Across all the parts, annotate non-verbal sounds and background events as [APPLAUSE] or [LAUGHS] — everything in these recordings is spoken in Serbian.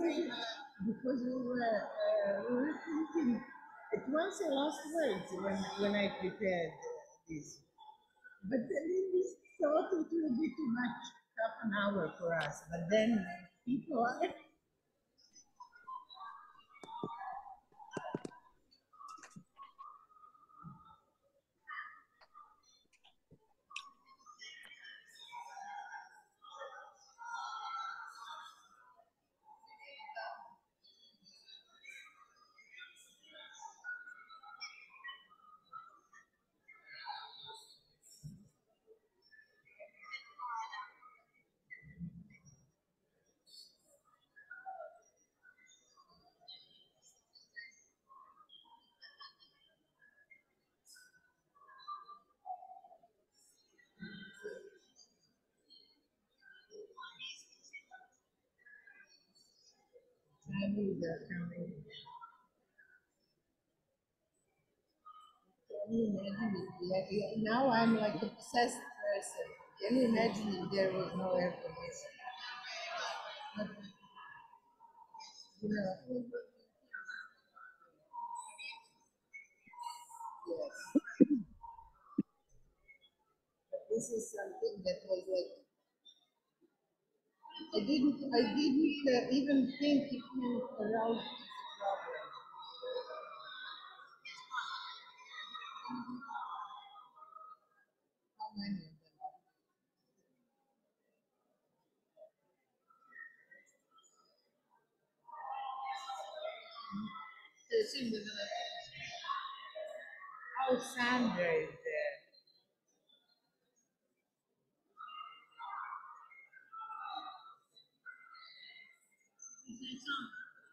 because we were, uh, we were thinking, it was I lost weight when, when I prepared this. But then we thought it would be too much, half an hour for us. But then people, are [LAUGHS] we had- yeah, now I'm like a obsessed person. Can you imagine if there was no air conditioning? You know. Yes. But this is something that was like, I didn't, I didn't uh, even think it can arouse. How many of them in the- Oh, Sandra is there.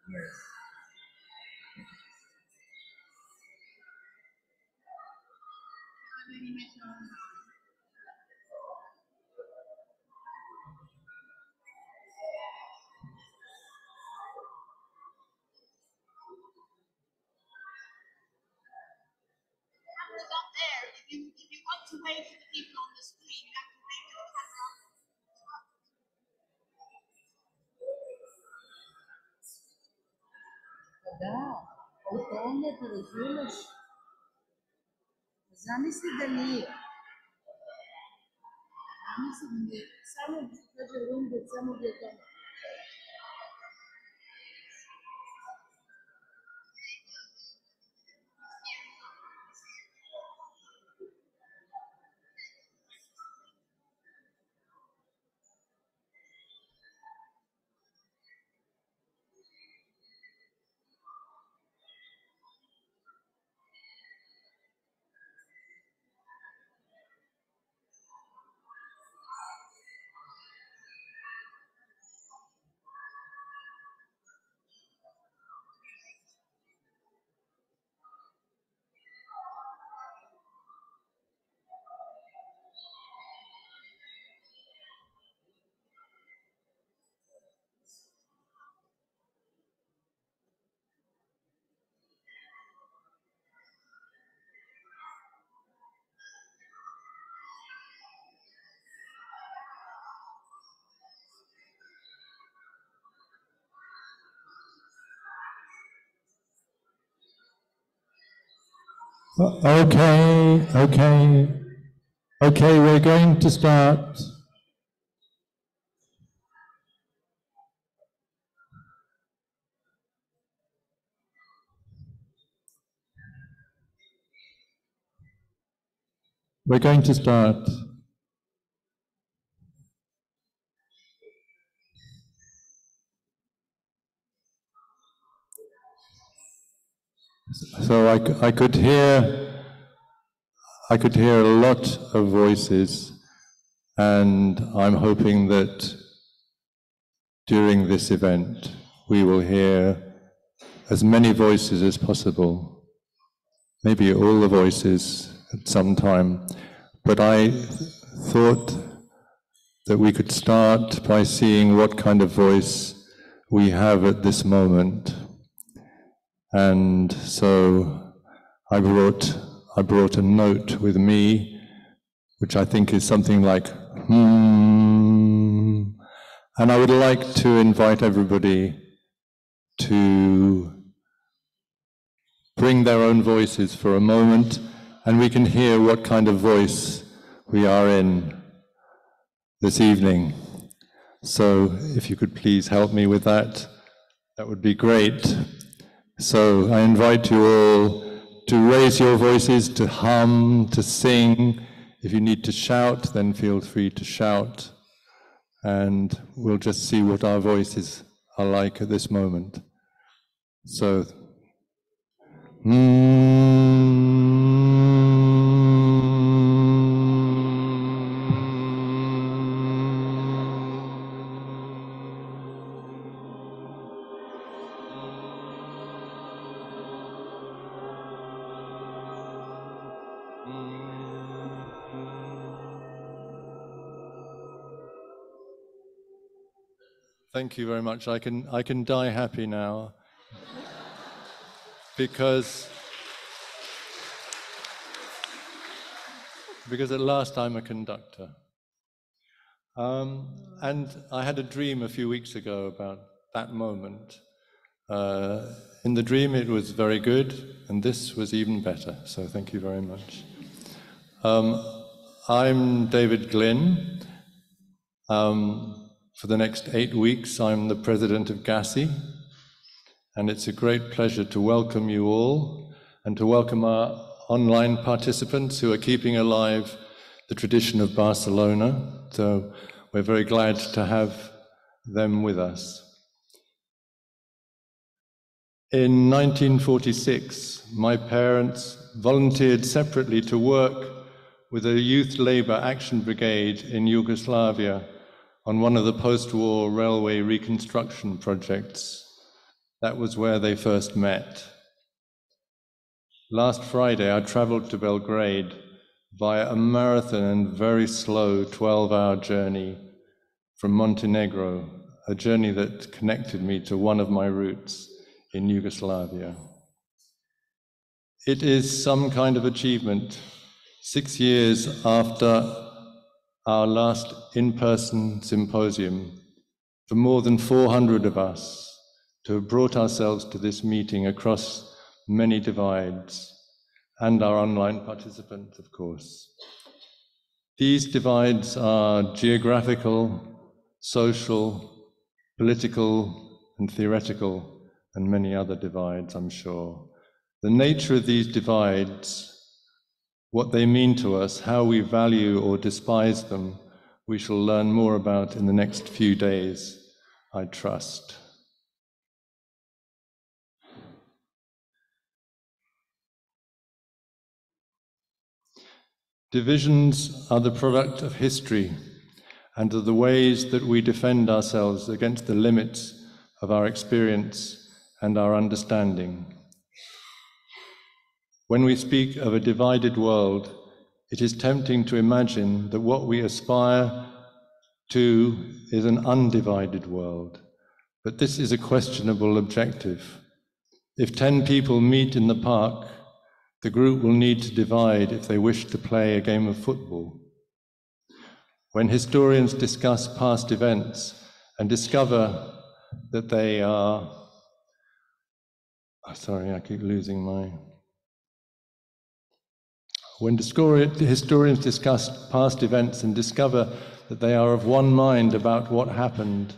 Yes. up there. If you if you want to wave to the people on the screen, Да, от омет, разумеш? Замисли да не е. Замисли да не е. Само, кажа, румбет, само да е дома. Okay, okay. Okay, we're going to start. We're going to start. So I, I could hear, I could hear a lot of voices, and I'm hoping that during this event we will hear as many voices as possible, maybe all the voices at some time. But I thought that we could start by seeing what kind of voice we have at this moment. And so I brought, I brought a note with me, which I think is something like, hmm. And I would like to invite everybody to bring their own voices for a moment, and we can hear what kind of voice we are in this evening. So if you could please help me with that, that would be great. So I invite you all to raise your voices, to hum, to sing. If you need to shout, then feel free to shout. And we'll just see what our voices are like at this moment. So, mm. Thank you very much. I can, I can die happy now because, because at last I'm a conductor. Um, and I had a dream a few weeks ago about that moment. Uh, in the dream, it was very good, and this was even better. So thank you very much. Um, I'm David Glynn. Um, for the next eight weeks, I'm the president of GASI, and it's a great pleasure to welcome you all and to welcome our online participants who are keeping alive the tradition of Barcelona. So we're very glad to have them with us. In 1946, my parents volunteered separately to work with a youth labor action brigade in Yugoslavia on one of the post war railway reconstruction projects. That was where they first met. Last Friday, I traveled to Belgrade via a marathon and very slow 12 hour journey from Montenegro, a journey that connected me to one of my roots in Yugoslavia. It is some kind of achievement six years after our last in person symposium for more than 400 of us to have brought ourselves to this meeting across many divides and our online participants, of course. These divides are geographical, social, political, and theoretical, and many other divides, I'm sure. The nature of these divides what they mean to us, how we value or despise them, we shall learn more about in the next few days, I trust. Divisions are the product of history and are the ways that we defend ourselves against the limits of our experience and our understanding. When we speak of a divided world, it is tempting to imagine that what we aspire to is an undivided world. But this is a questionable objective. If 10 people meet in the park, the group will need to divide if they wish to play a game of football. When historians discuss past events and discover that they are. Oh, sorry, I keep losing my. When historians discuss past events and discover that they are of one mind about what happened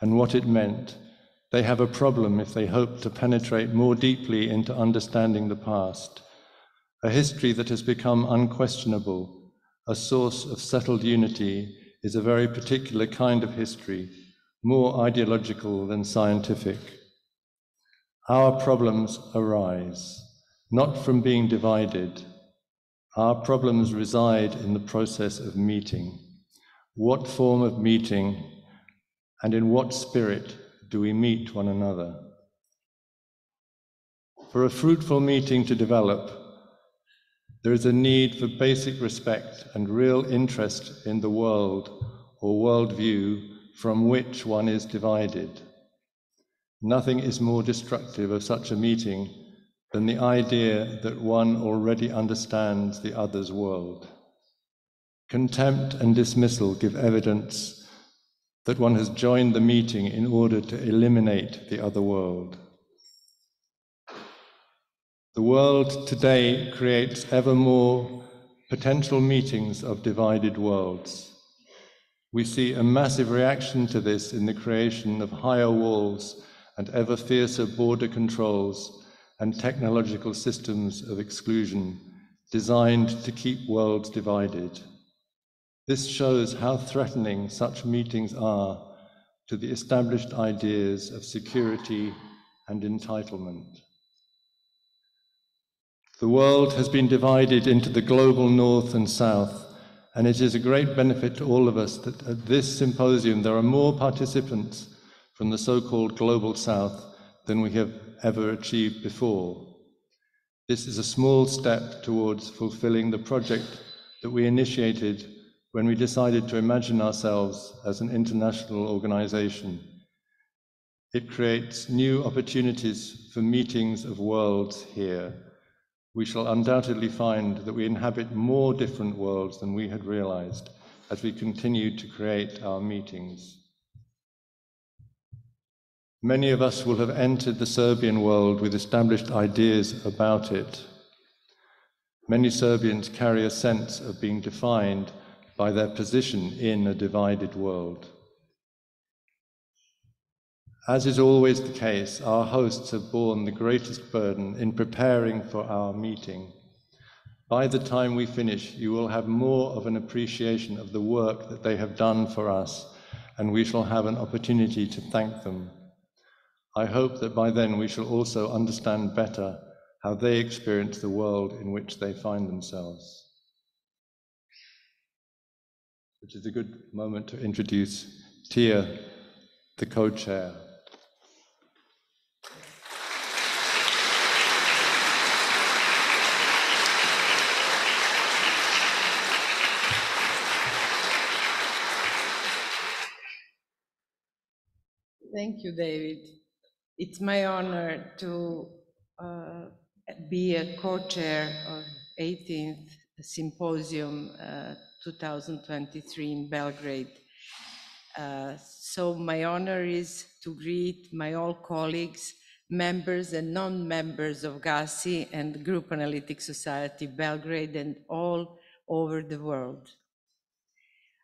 and what it meant, they have a problem if they hope to penetrate more deeply into understanding the past. A history that has become unquestionable, a source of settled unity, is a very particular kind of history, more ideological than scientific. Our problems arise. not from being divided. Our problems reside in the process of meeting. What form of meeting and in what spirit do we meet one another? For a fruitful meeting to develop, there is a need for basic respect and real interest in the world or worldview from which one is divided. Nothing is more destructive of such a meeting than the idea that one already understands the other's world. Contempt and dismissal give evidence that one has joined the meeting in order to eliminate the other world. The world today creates ever more potential meetings of divided worlds. We see a massive reaction to this in the creation of higher walls and ever fiercer border controls and technological systems of exclusion designed to keep worlds divided. This shows how threatening such meetings are to the established ideas of security and entitlement. The world has been divided into the global north and south, and it is a great benefit to all of us that at this symposium there are more participants from the so called global south than we have ever achieved before. This is a small step towards fulfilling the project that we initiated when we decided to imagine ourselves as an international organization. It creates new opportunities for meetings of worlds here. We shall undoubtedly find that we inhabit more different worlds than we had realized as we continue to create our meetings. Many of us will have entered the Serbian world with established ideas about it. Many Serbians carry a sense of being defined by their position in a divided world. As is always the case, our hosts have borne the greatest burden in preparing for our meeting. By the time we finish, you will have more of an appreciation of the work that they have done for us, and we shall have an opportunity to thank them. I hope that by then we shall also understand better how they experience the world in which they find themselves which is a good moment to introduce Tia, the co chair. Thank you, David. It's my honor to uh, be a co-chair of 18th Symposium uh, 2023 in Belgrade. Uh, so my honor is to greet my all colleagues, members and non-members of GASI and Group Analytic Society Belgrade and all over the world.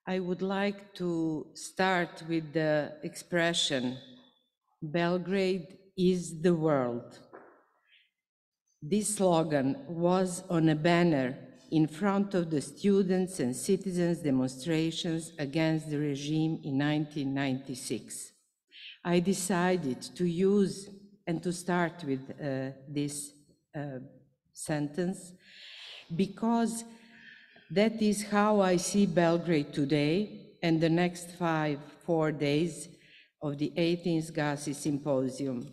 I would like to start with the expression, Belgrade is the world. This slogan was on a banner in front of the students and citizens demonstrations against the regime in 1996. I decided to use and to start with uh, this uh, sentence because that is how I see Belgrade today and the next five, four days of the 18th GASI Symposium.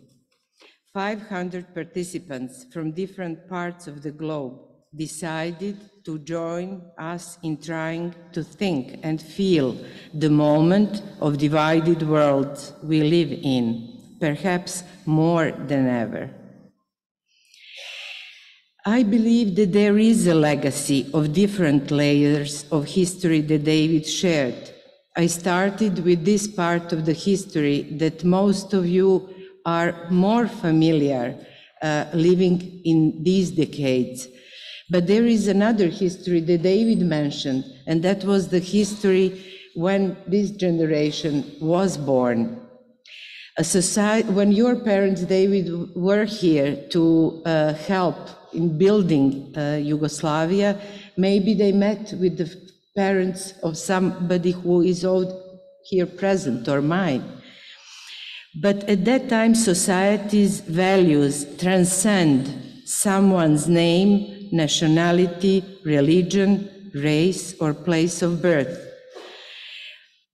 500 participants from different parts of the globe decided to join us in trying to think and feel the moment of divided world we live in, perhaps more than ever. I believe that there is a legacy of different layers of history that David shared. I started with this part of the history that most of you are more familiar uh, living in these decades but there is another history that David mentioned, and that was the history when this generation was born. A society, when your parents, David, were here to uh, help in building uh, Yugoslavia, maybe they met with the parents of somebody who is all here present or mine. But at that time, society's values transcend someone's name, nationality, religion, race, or place of birth.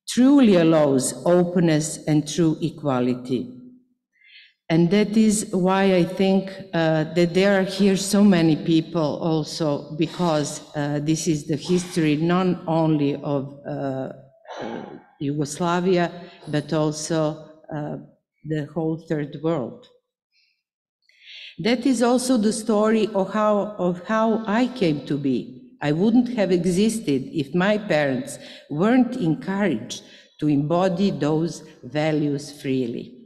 Truly allows openness and true equality. And that is why I think uh, that there are here so many people also, because uh, this is the history not only of uh, Yugoslavia, but also uh, the whole third world. That is also the story of how, of how I came to be. I wouldn't have existed if my parents weren't encouraged to embody those values freely.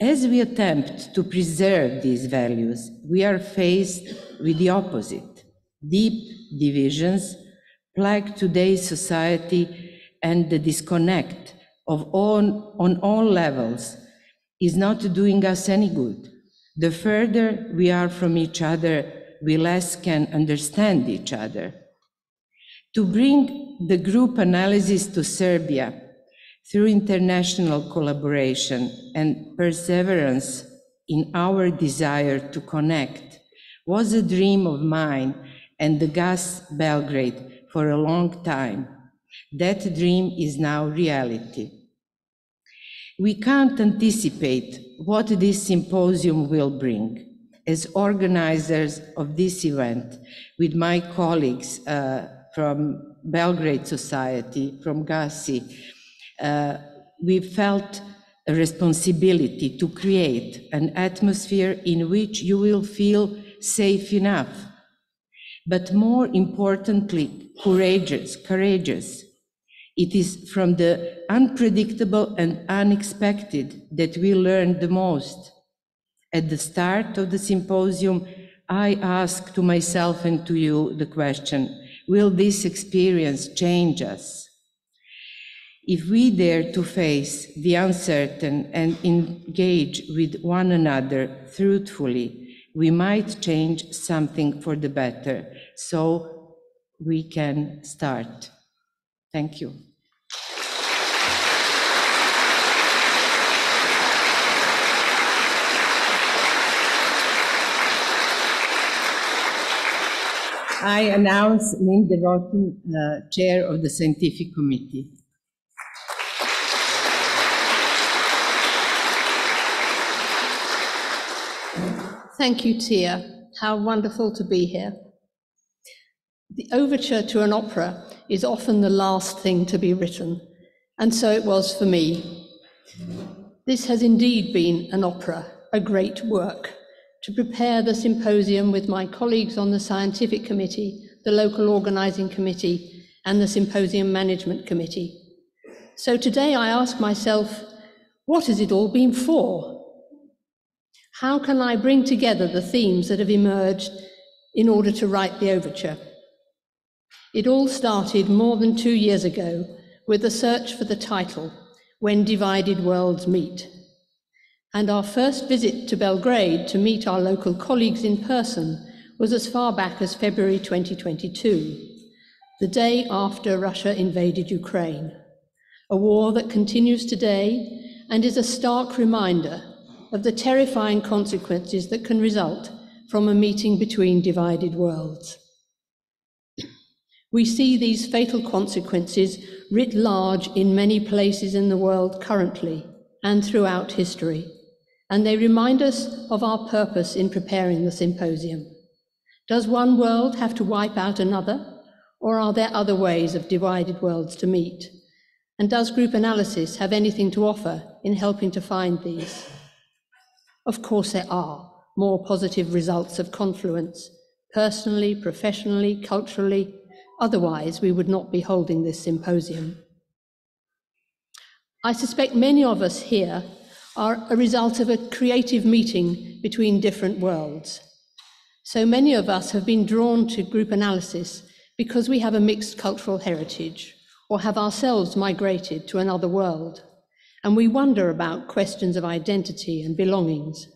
As we attempt to preserve these values, we are faced with the opposite. Deep divisions plague today's society, and the disconnect of all, on all levels is not doing us any good. The further we are from each other, we less can understand each other. To bring the group analysis to Serbia through international collaboration and perseverance in our desire to connect was a dream of mine and the GAS Belgrade for a long time. That dream is now reality. We can't anticipate what this symposium will bring. As organizers of this event, with my colleagues uh, from Belgrade Society, from GASI, uh, we felt a responsibility to create an atmosphere in which you will feel safe enough, but more importantly, courageous, courageous. It is from the unpredictable and unexpected that we learn the most. At the start of the symposium, I asked to myself and to you the question, will this experience change us? If we dare to face the uncertain and engage with one another truthfully, we might change something for the better. So we can start. Thank you. I announce Lynn Devoton, uh, Chair of the Scientific Committee. Thank you, Tia. How wonderful to be here. The overture to an opera is often the last thing to be written, and so it was for me. This has indeed been an opera, a great work. To prepare the symposium with my colleagues on the Scientific Committee, the Local Organising Committee, and the Symposium Management Committee. So today I ask myself, what has it all been for? How can I bring together the themes that have emerged in order to write the overture? It all started more than two years ago with the search for the title, When Divided Worlds Meet. And our first visit to Belgrade to meet our local colleagues in person was as far back as February 2022, the day after Russia invaded Ukraine, a war that continues today and is a stark reminder of the terrifying consequences that can result from a meeting between divided worlds. We see these fatal consequences writ large in many places in the world currently and throughout history, and they remind us of our purpose in preparing the symposium. Does one world have to wipe out another, or are there other ways of divided worlds to meet? And does group analysis have anything to offer in helping to find these? Of course, there are more positive results of confluence, personally, professionally, culturally. Otherwise, we would not be holding this symposium. I suspect many of us here are a result of a creative meeting between different worlds. So many of us have been drawn to group analysis because we have a mixed cultural heritage or have ourselves migrated to another world and we wonder about questions of identity and belongings.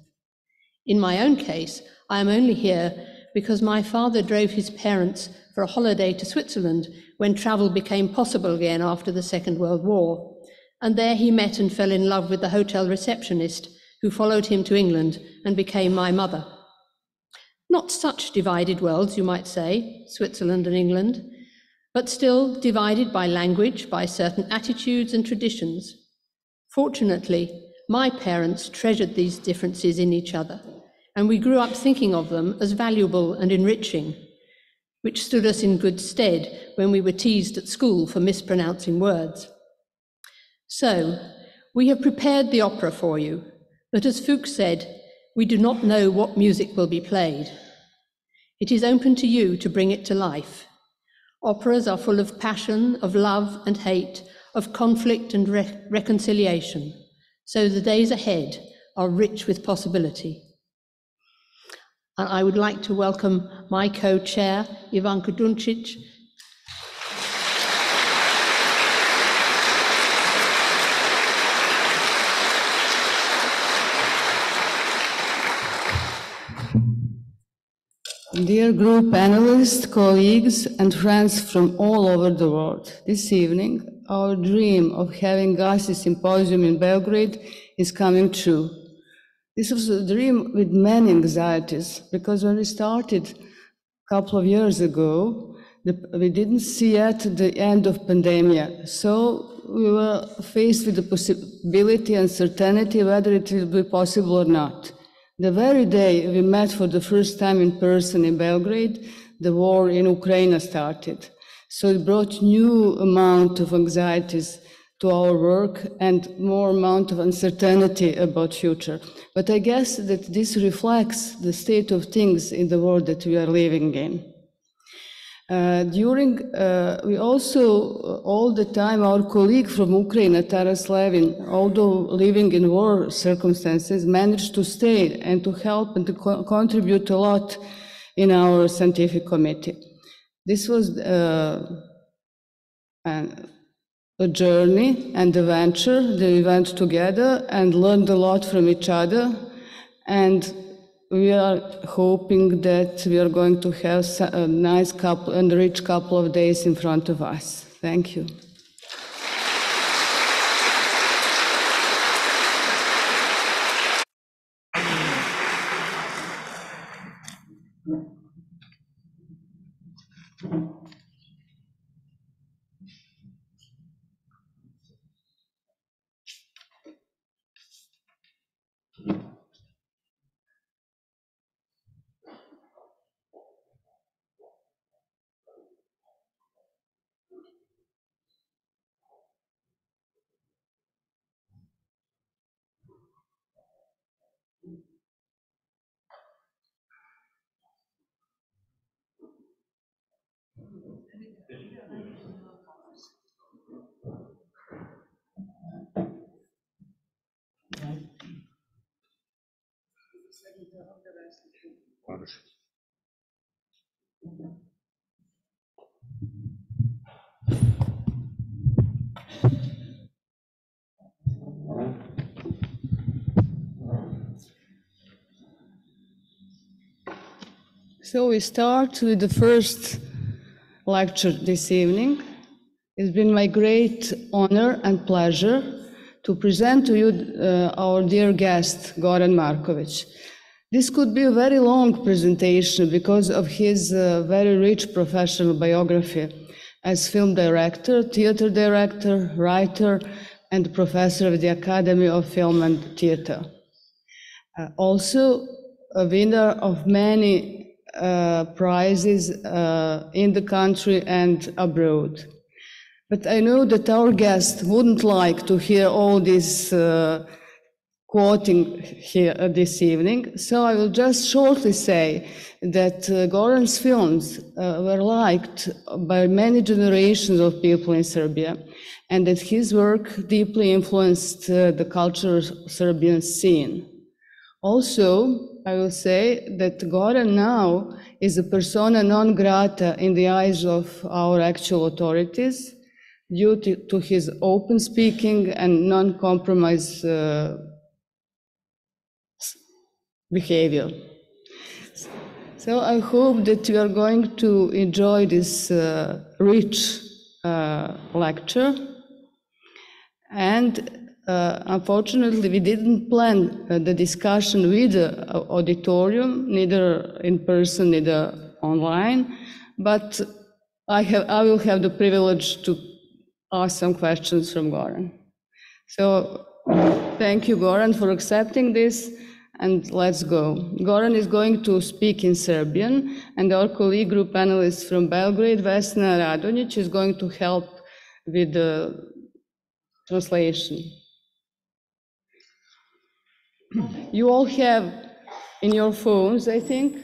In my own case, I am only here because my father drove his parents for a holiday to Switzerland when travel became possible again after the Second World War. And there he met and fell in love with the hotel receptionist who followed him to England and became my mother. Not such divided worlds, you might say, Switzerland and England, but still divided by language, by certain attitudes and traditions. Fortunately, my parents treasured these differences in each other, and we grew up thinking of them as valuable and enriching, which stood us in good stead when we were teased at school for mispronouncing words. So, we have prepared the opera for you, but as Fuchs said, we do not know what music will be played. It is open to you to bring it to life. Operas are full of passion, of love and hate, of conflict and re- reconciliation. So the days ahead are rich with possibility. And I would like to welcome my co chair, Ivanka Duncic. Dear group panelists, colleagues, and friends from all over the world, this evening our dream of having Gazi Symposium in Belgrade is coming true. This was a dream with many anxieties because when we started a couple of years ago, the, we didn't see yet the end of pandemic. So we were faced with the possibility and certainty whether it will be possible or not. The very day we met for the first time in person in Belgrade, the war in Ukraine started. So it brought new amount of anxieties to our work and more amount of uncertainty about future. But I guess that this reflects the state of things in the world that we are living in. Uh, during, uh, we also, uh, all the time, our colleague from Ukraine, Taras Levin, although living in war circumstances, managed to stay and to help and to co contribute a lot in our scientific committee. This was uh, an, a journey and a venture that we went together and learned a lot from each other. And we are hoping that we are going to have a nice couple and rich couple of days in front of us. Thank you. So we start with the first lecture this evening. It's been my great honor and pleasure to present to you uh, our dear guest, Goran Markovic. This could be a very long presentation because of his uh, very rich professional biography as film director, theater director, writer, and professor of the Academy of Film and Theater. Uh, also, a winner of many uh, prizes uh, in the country and abroad. But I know that our guest wouldn't like to hear all this uh, quoting here uh, this evening, so I will just shortly say that uh, Goran's films uh, were liked by many generations of people in Serbia, and that his work deeply influenced the cultural Serbian scene. Also, I will say that Goran now is a persona non grata in the eyes of our actual authorities due to, to his open speaking and non compromise uh, behavior. So I hope that you are going to enjoy this uh, rich uh, lecture. And uh, unfortunately, we didn't plan uh, the discussion with the auditorium, neither in person, neither online, but I, have, I will have the privilege to ask some questions from Goran. So thank you, Goran, for accepting this, and let's go. Goran is going to speak in Serbian, and our colleague group panelist from Belgrade, Vesna Radonjic, is going to help with the translation. You all have in your phones, I think,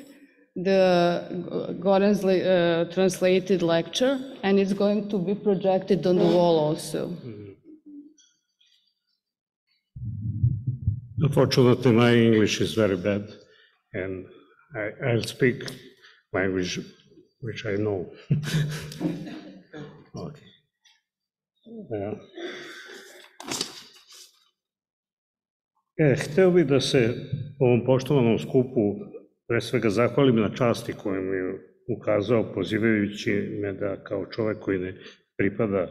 the Goran's uh, translated lecture, and it's going to be projected on the wall also. Unfortunately, my English is very bad, and I, I'll speak language which I know. [LAUGHS] okay. Ja. E, hteo bih da se ovom poštovanom skupu pre svega zahvalim na časti koju mi je ukazao pozivajući me da kao čovek koji ne pripada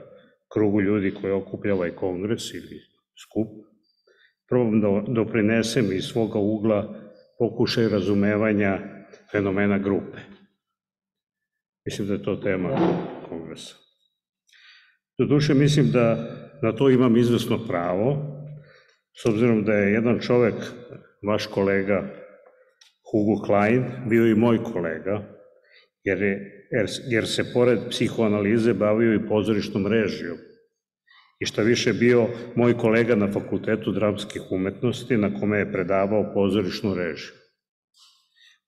krugu ljudi koji okuplja ovaj kongres ili skup, probam da doprinesem iz svoga ugla pokušaj razumevanja fenomena grupe. Mislim da je to tema kongresa. Doduše, mislim da na to imam izvesno pravo, s obzirom da je jedan čovek, vaš kolega Hugo Klein, bio i moj kolega, jer, je, jer, jer se pored psihoanalize bavio i pozorišnom režijom. I šta više bio moj kolega na Fakultetu dramskih umetnosti, na kome je predavao pozorišnu režiju.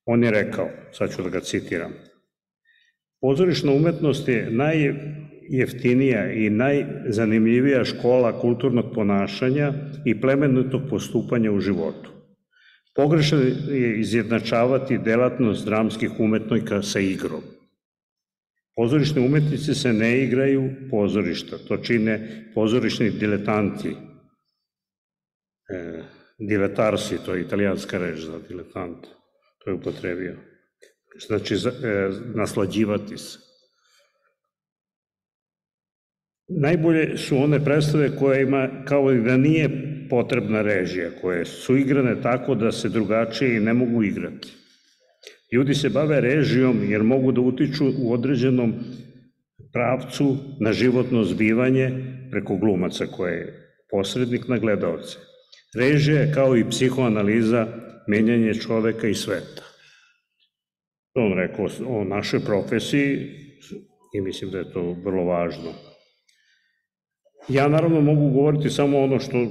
On je rekao, sad ću da ga citiram, pozorišna umetnost je naj najjeftinija i najzanimljivija škola kulturnog ponašanja i plemenitog postupanja u životu. Pogrešno je izjednačavati delatnost dramskih umetnika sa igrom. Pozorišni umetnici se ne igraju pozorišta, to čine pozorišni diletanti. E, diletarsi, to je italijanska reč za diletant, to je upotrebio. Znači, e, naslađivati se. Najbolje su one predstave koje ima, kao i da nije potrebna režija, koje su igrane tako da se drugačije i ne mogu igrati. Ljudi se bave režijom jer mogu da utiču u određenom pravcu na životno zbivanje preko glumaca koje je posrednik na gledalce. Režija je kao i psihoanaliza menjanje čoveka i sveta. On rekao o našoj profesiji i mislim da je to vrlo važno. Ja naravno mogu govoriti samo ono što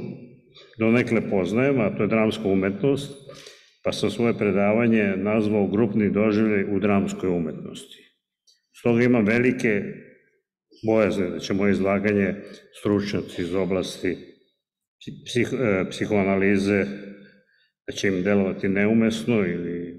donekle poznajem, a to je dramska umetnost, pa sam svoje predavanje nazvao grupni doživljaj u dramskoj umetnosti. Stoga imam velike bojazne da će moje izlaganje stručnjaci iz oblasti psih, e, psihoanalize da će im delovati neumesno ili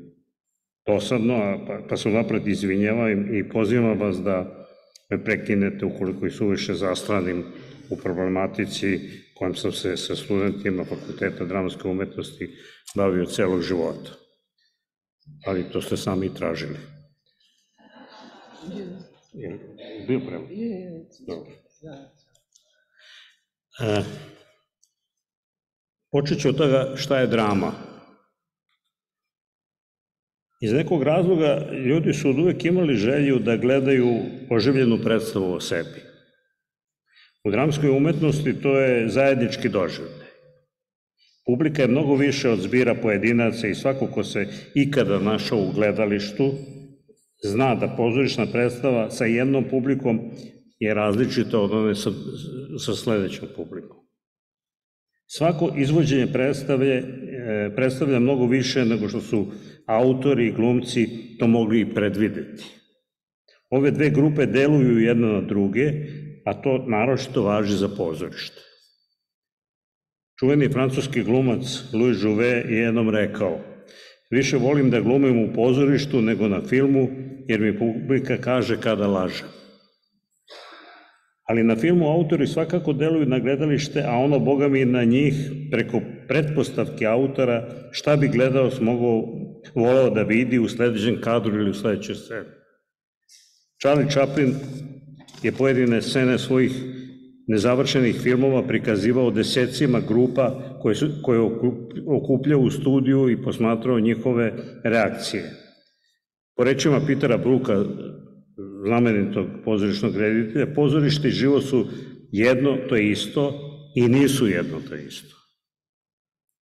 dosadno, pa, pa se napred izvinjavam i pozivam vas da me prekinete ukoliko i suviše zastranim u problematici kojom sam se sa studentima Fakulteta dramske umetnosti bavio celog života. Ali to ste sami tražili. Je bio prema? Dobro. E, počet ću od toga šta je drama. Iz nekog razloga ljudi su od uvek imali želju da gledaju oživljenu predstavu o sebi. U dramskoj umetnosti to je zajednički doživljaj. Publika je mnogo više od zbira pojedinaca i svako ko se ikada našao u gledalištu zna da pozorišna predstava sa jednom publikom je različita od one sa, sa sledećom publikom. Svako izvođenje predstavlje, e, predstavlja mnogo više nego što su autori i glumci to mogli i predvideti. Ove dve grupe deluju jedna na druge, a to naročito važi za pozorište. Čuveni francuski glumac Louis Jouvet je jednom rekao Više volim da glumim u pozorištu nego na filmu, jer mi publika kaže kada laže. Ali na filmu autori svakako deluju na gledalište, a ono, boga mi, na njih preko pretpostavke autora šta bi gledao mogao volao da vidi u sledećem kadru ili u sledećoj sceni. Charlie Chaplin je pojedine scene svojih nezavršenih filmova prikazivao desecima grupa koje, su, koje okupljao u studiju i posmatrao njihove reakcije. Po rečima Pitera Bruka, znamenitog pozorišnog reditelja, pozorište i život su jedno to je isto i nisu jedno to je isto.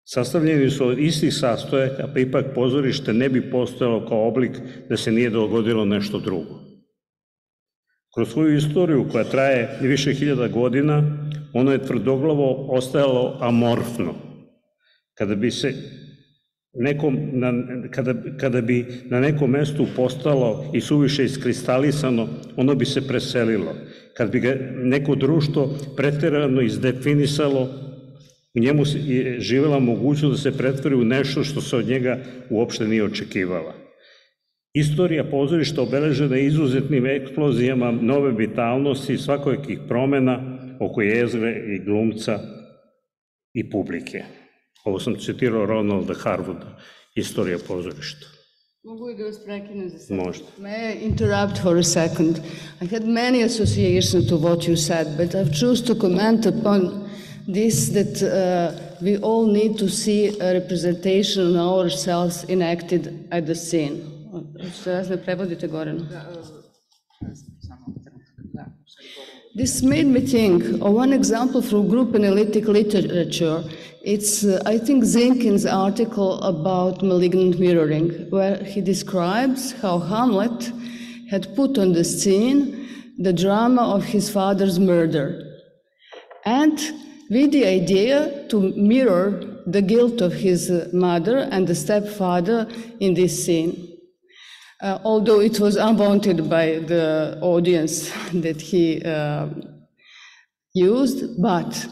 Sastavljeni su od istih sastojaka, pa ipak pozorište ne bi postojalo kao oblik da se nije dogodilo nešto drugo. Kroz svoju istoriju koja traje više hiljada godina, ono je tvrdoglavo ostajalo amorfno. Kada bi se nekom, na, kada, kada bi na nekom mestu postalo i suviše iskristalisano, ono bi se preselilo. Kad bi ga neko društvo preterano izdefinisalo, u njemu je živela mogućnost da se pretvori u nešto što se od njega uopšte nije očekivala. Istorija pozorišta obeležena izuzetnim eksplozijama nove vitalnosti i svakojekih promena oko jezgre i glumca i publike. Ovo sam citirao Ronalda Harwooda, Istorija pozorišta. Mogu i da vas prekinem za? Možda. May I interrupt for a second? I had many associations to what you said, but I've choose to comment upon this that uh, we all need to see a representation of ourselves enacted at the scene. Što vas ne prevodite Goranu? This made me think of one example from group analytic literature. It's, uh, I think, Zinkin's article about malignant mirroring, where he describes how Hamlet had put on the scene the drama of his father's murder. And with the idea to mirror the guilt of his mother and the stepfather in this scene. Uh, although it was unwanted by the audience [LAUGHS] that he uh, used, but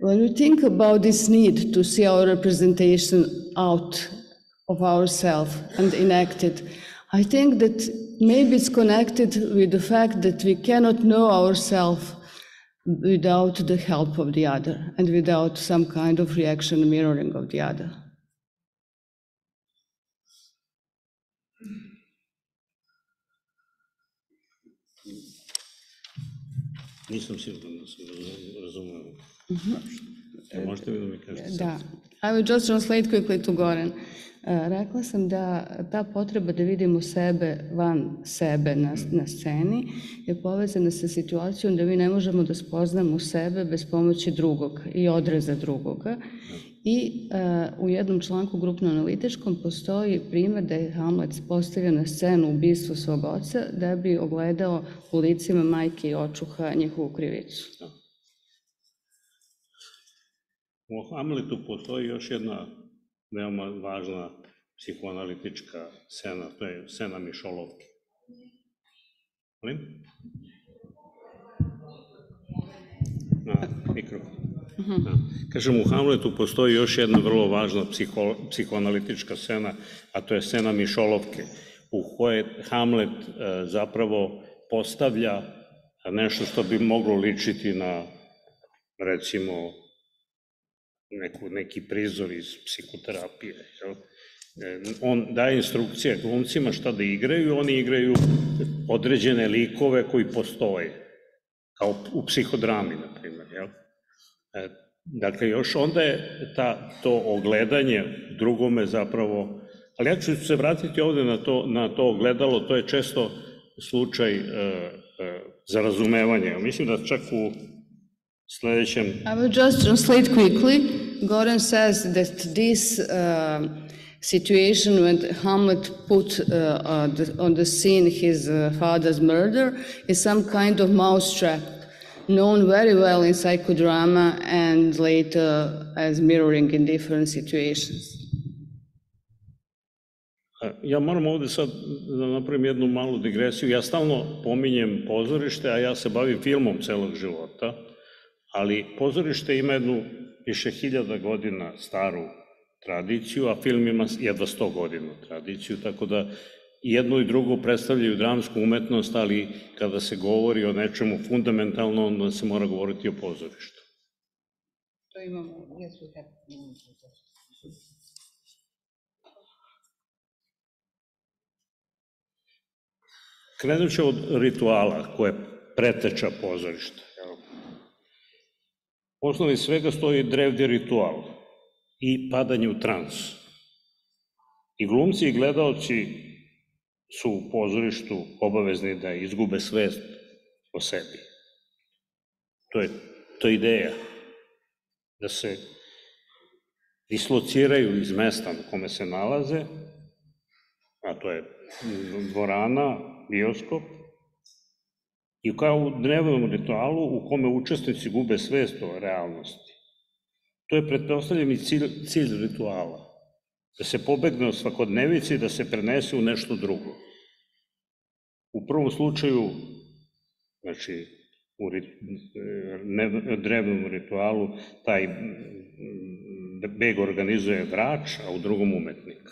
when we think about this need to see our representation out of ourselves and enacted, I think that maybe it's connected with the fact that we cannot know ourselves without the help of the other and without some kind of reaction mirroring of the other. Nisam siguran da sam razumio. Možete li da mi kažete? Da. I will just translate quickly to Goran. Uh, rekla sam da ta potreba da vidimo sebe van sebe na, na sceni je povezana sa situacijom da mi ne možemo da spoznamo sebe bez pomoći drugog i odreza drugoga. I uh, u jednom članku grupno-analitičkom postoji primer da je Hamlet postavio na scenu ubistvo svog oca da bi ogledao u licima majke i očuha njihovu krivicu. U Hamletu postoji još jedna veoma važna psihoanalitička scena, to je scena Mišolovke. Molim? Na mikrofon. Da. Kažem, u Hamletu postoji još jedna vrlo važna psiho, psihoanalitička scena, a to je scena Mišolovke, u kojoj Hamlet e, zapravo postavlja nešto što bi moglo ličiti na, recimo, neku, neki prizor iz psihoterapije. Jel? On daje instrukcije glumcima šta da igraju, oni igraju određene likove koji postoje, kao u psihodrami, na primjer. Jel? Dakle, još onda je ta, to ogledanje drugome zapravo, ali ja ću se vratiti ovde na to, na to ogledalo, to je često slučaj uh, uh, za razumevanje. Mislim da čak u sledećem... I will just translate quickly. Goran says that this uh, situation when Hamlet put uh, uh, on the scene his uh, father's murder is some kind of mousetrap known very well in psychodrama and later as mirroring in different situations. Ja moram ovde sad da napravim jednu malu digresiju. Ja stalno pominjem pozorište, a ja se bavim filmom celog života, ali pozorište ima jednu više hiljada godina staru tradiciju, a film ima jedva sto godina tradiciju, tako da jedno i drugo predstavljaju dramsku umetnost, ali kada se govori o nečemu fundamentalno, onda se mora govoriti o pozorištu. To imamo, we have. Krenut ću od rituala koje preteča pozorišta. Osnovi svega stoji drevni ritual i padanje u trans. I glumci i gledalci su u pozorištu obavezni da izgube svest o sebi. To je, to je ideja. Da se dislociraju iz mesta na kome se nalaze, a to je dvorana, bioskop, i kao u dnevnom ritualu u kome učesnici gube svest o realnosti. To je pretpostavljeni cilj, cilj rituala. Da se pobegne od svakodnevice i da se prenese u nešto drugo. U prvom slučaju, znači, u drevnom ritualu, taj beg organizuje vrač, a u drugom umetnik.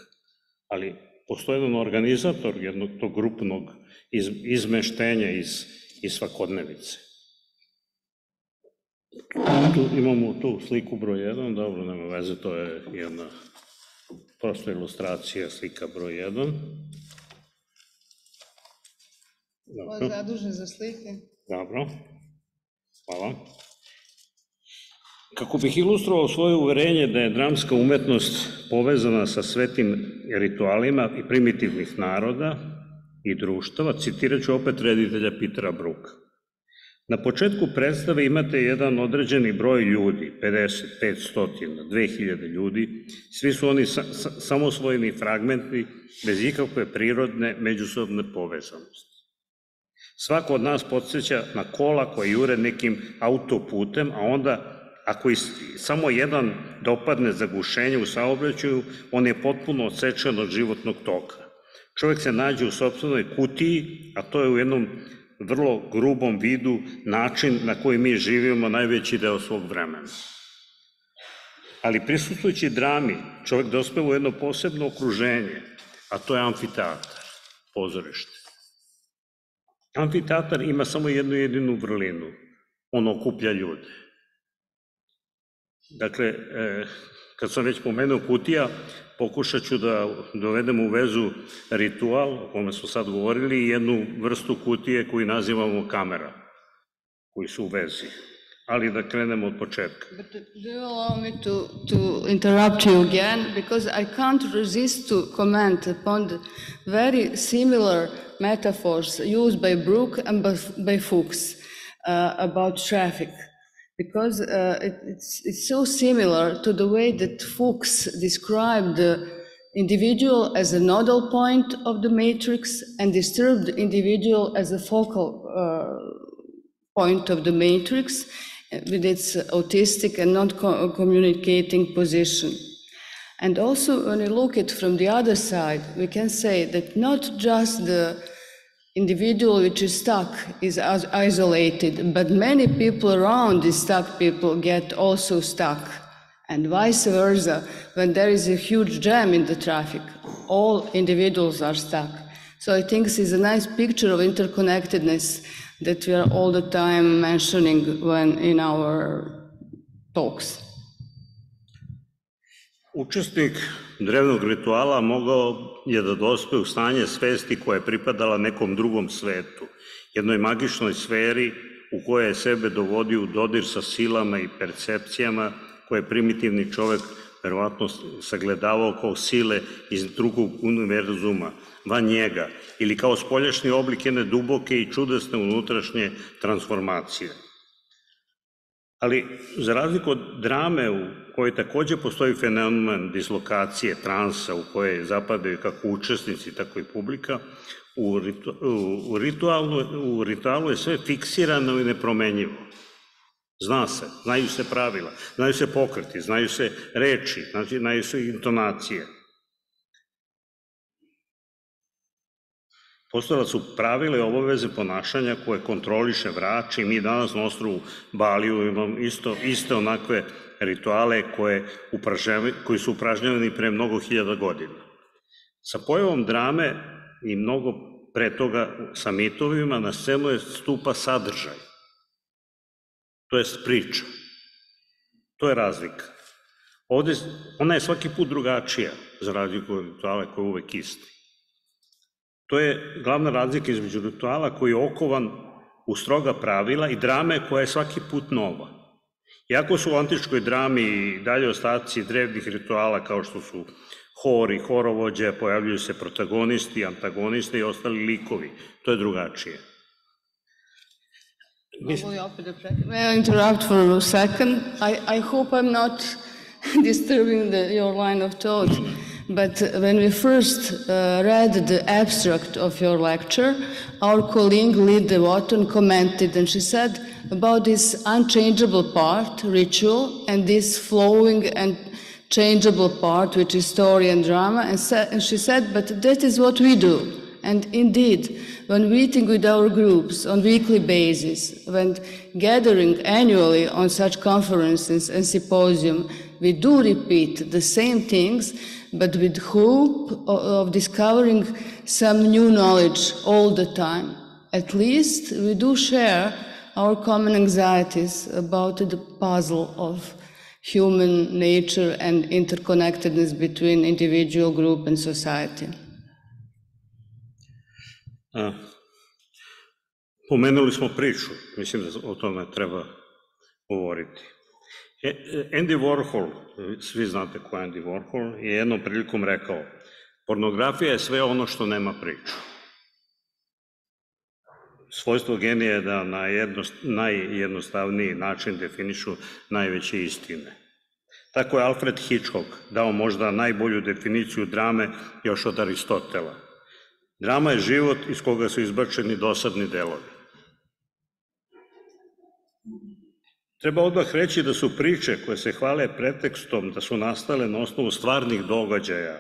Ali postoje jedan organizator jednog tog grupnog iz, izmeštenja iz, iz svakodnevice. Tu imamo tu sliku broj 1, dobro, nema veze, to je jedna prosto ilustracija, slika broj 1. Ko je zadužen za slike? Dobro, hvala. Kako bih ilustrovao svoje uverenje da je dramska umetnost povezana sa svetim ritualima i primitivnih naroda i društava, citirat ću opet reditelja Pitera Bruka. Na početku predstave imate jedan određeni broj ljudi, 50, 500, 2000 ljudi, svi su oni sa, sa, samosvojeni fragmenti bez ikakve prirodne međusobne povezanosti. Svako od nas podsjeća na kola koje jure nekim autoputem, a onda ako i samo jedan dopadne zagušenje u saobraćaju, on je potpuno odsečen od životnog toka. Čovjek se nađe u sobstvenoj kutiji, a to je u jednom vrlo grubom vidu način na koji mi živimo najveći deo svog vremena. Ali prisustujući drami, čovjek dospeva u jedno posebno okruženje, a to je amfiteatar, pozorište. Amfiteatar ima samo jednu jedinu vrlinu, on okuplja ljude. Dakle, e, kad sam već pomenuo kutija, pokušat ću da dovedem u vezu ritual, o kome smo sad govorili, i jednu vrstu kutije koju nazivamo kamera, koji su u vezi. Ali da krenemo od početka. But do you allow me to, to interrupt you again? Because I can't resist to comment upon the very similar metaphors used by Brooke and by, Fuchs uh, about traffic. Because uh, it, it's, it's so similar to the way that Fuchs described the individual as a nodal point of the matrix and disturbed individual as a focal uh, point of the matrix uh, with its autistic and non-communicating position. And also, when we look at from the other side, we can say that not just the individual which is stuck is isolated, but many people around the stuck people get also stuck. And vice versa, when there is a huge jam in the traffic, all individuals are stuck. So I think this is a nice picture of interconnectedness that we are all the time mentioning when in our talks. Učesnik drevnog rituala mogao je da dospe u stanje svesti koja je pripadala nekom drugom svetu, jednoj magičnoj sferi u kojoj je sebe dovodio u dodir sa silama i percepcijama koje primitivni čovek verovatno sagledavao kao sile iz drugog univerzuma, van njega, ili kao spoljašnji oblik jedne duboke i čudesne unutrašnje transformacije. Ali, za razliku od drame u kojoj takođe postoji fenomen dislokacije, transa, u kojoj zapadaju kako učesnici, tako i publika, u, ritu, u, ritualu, u ritualu je sve fiksirano i nepromenjivo. Zna se, znaju se pravila, znaju se pokreti, znaju se reči, znači, znaju se intonacije. Postojala su pravile i obaveze ponašanja koje kontroliše vrač i mi danas na ostrovu Baliju imamo isto, iste onakve rituale koje koji su upražnjavani pre mnogo hiljada godina. Sa pojavom drame i mnogo pre toga sa mitovima na scenu je stupa sadržaj. To je priča. To je razlika. Ovde, ona je svaki put drugačija, za razliku od rituala koja je uvek isti. To je glavna razlika između rituala koji je okovan u stroga pravila i drame koja je svaki put nova. Iako su u antičkoj drami i dalje ostaci drevnih rituala kao što su hori, horovođe, pojavljuju se protagonisti, antagonisti i ostali likovi. To je drugačije. Da? May I interrupt for a second? I, I hope I'm not [LAUGHS] disturbing the, your line of thought, but when we first uh, read the abstract of your lecture, our colleague Lida Watton commented and she said about this unchangeable part, ritual, and this flowing and changeable part, which is story and drama, and, sa- and she said, but that is what we do. And indeed, when meeting with our groups on weekly basis, when gathering annually on such conferences and symposium, we do repeat the same things, but with hope of discovering some new knowledge all the time. At least we do share our common anxieties about the puzzle of human nature and interconnectedness between individual, group, and society. A, pomenuli smo priču, mislim da o tome treba govoriti. Andy Warhol, svi znate ko je Andy Warhol, je jednom prilikom rekao, pornografija je sve ono što nema priču. Svojstvo genija je da na jednost, najjednostavniji način definišu najveće istine. Tako je Alfred Hitchcock dao možda najbolju definiciju drame još od Aristotela. Drama je život iz koga su izbačeni dosadni delovi. Treba odmah reći da su priče koje se hvale pretekstom da su nastale na osnovu stvarnih događaja,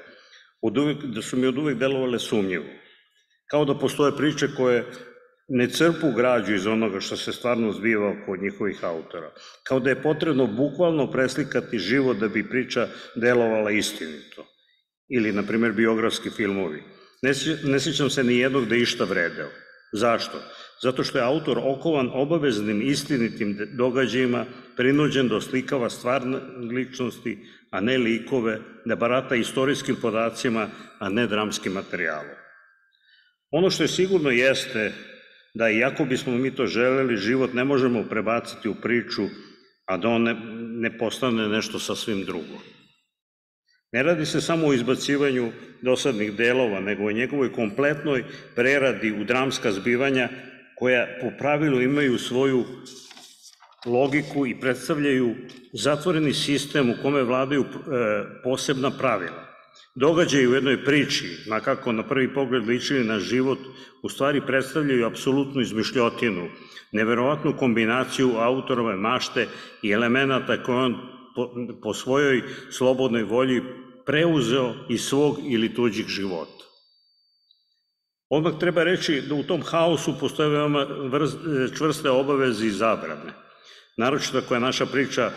od da su mi od uvek delovale sumnjivo. Kao da postoje priče koje ne crpu građu iz onoga što se stvarno zbiva kod njihovih autora. Kao da je potrebno bukvalno preslikati život da bi priča delovala istinito. Ili, na primjer, biografski filmovi. Ne, sje- ne sjećam se ni jednog da išta vredeo. Zašto? Zato što je autor okovan obaveznim istinitim događajima prinuđen da oslikava stvarne ličnosti, a ne likove, da barata istorijskim podacima, a ne dramskim materijalom. Ono što je sigurno jeste da iako bismo mi to želeli, život ne možemo prebaciti u priču, a da on ne, ne postane nešto sasvim drugo. Ne radi se samo o izbacivanju dosadnih delova, nego o njegovoj kompletnoj preradi u dramska zbivanja koja po pravilu imaju svoju logiku i predstavljaju zatvoreni sistem u kome vladaju e, posebna pravila. Događaji u jednoj priči, makako na prvi pogled ličili na život, u stvari predstavljaju apsolutnu izmišljotinu, neverovatnu kombinaciju autorove mašte i elemenata koje on po, svojoj slobodnoj volji preuzeo iz svog ili tuđih života. Odmah treba reći da u tom haosu postoje veoma čvrste obaveze i zabrane. Naročito je naša priča,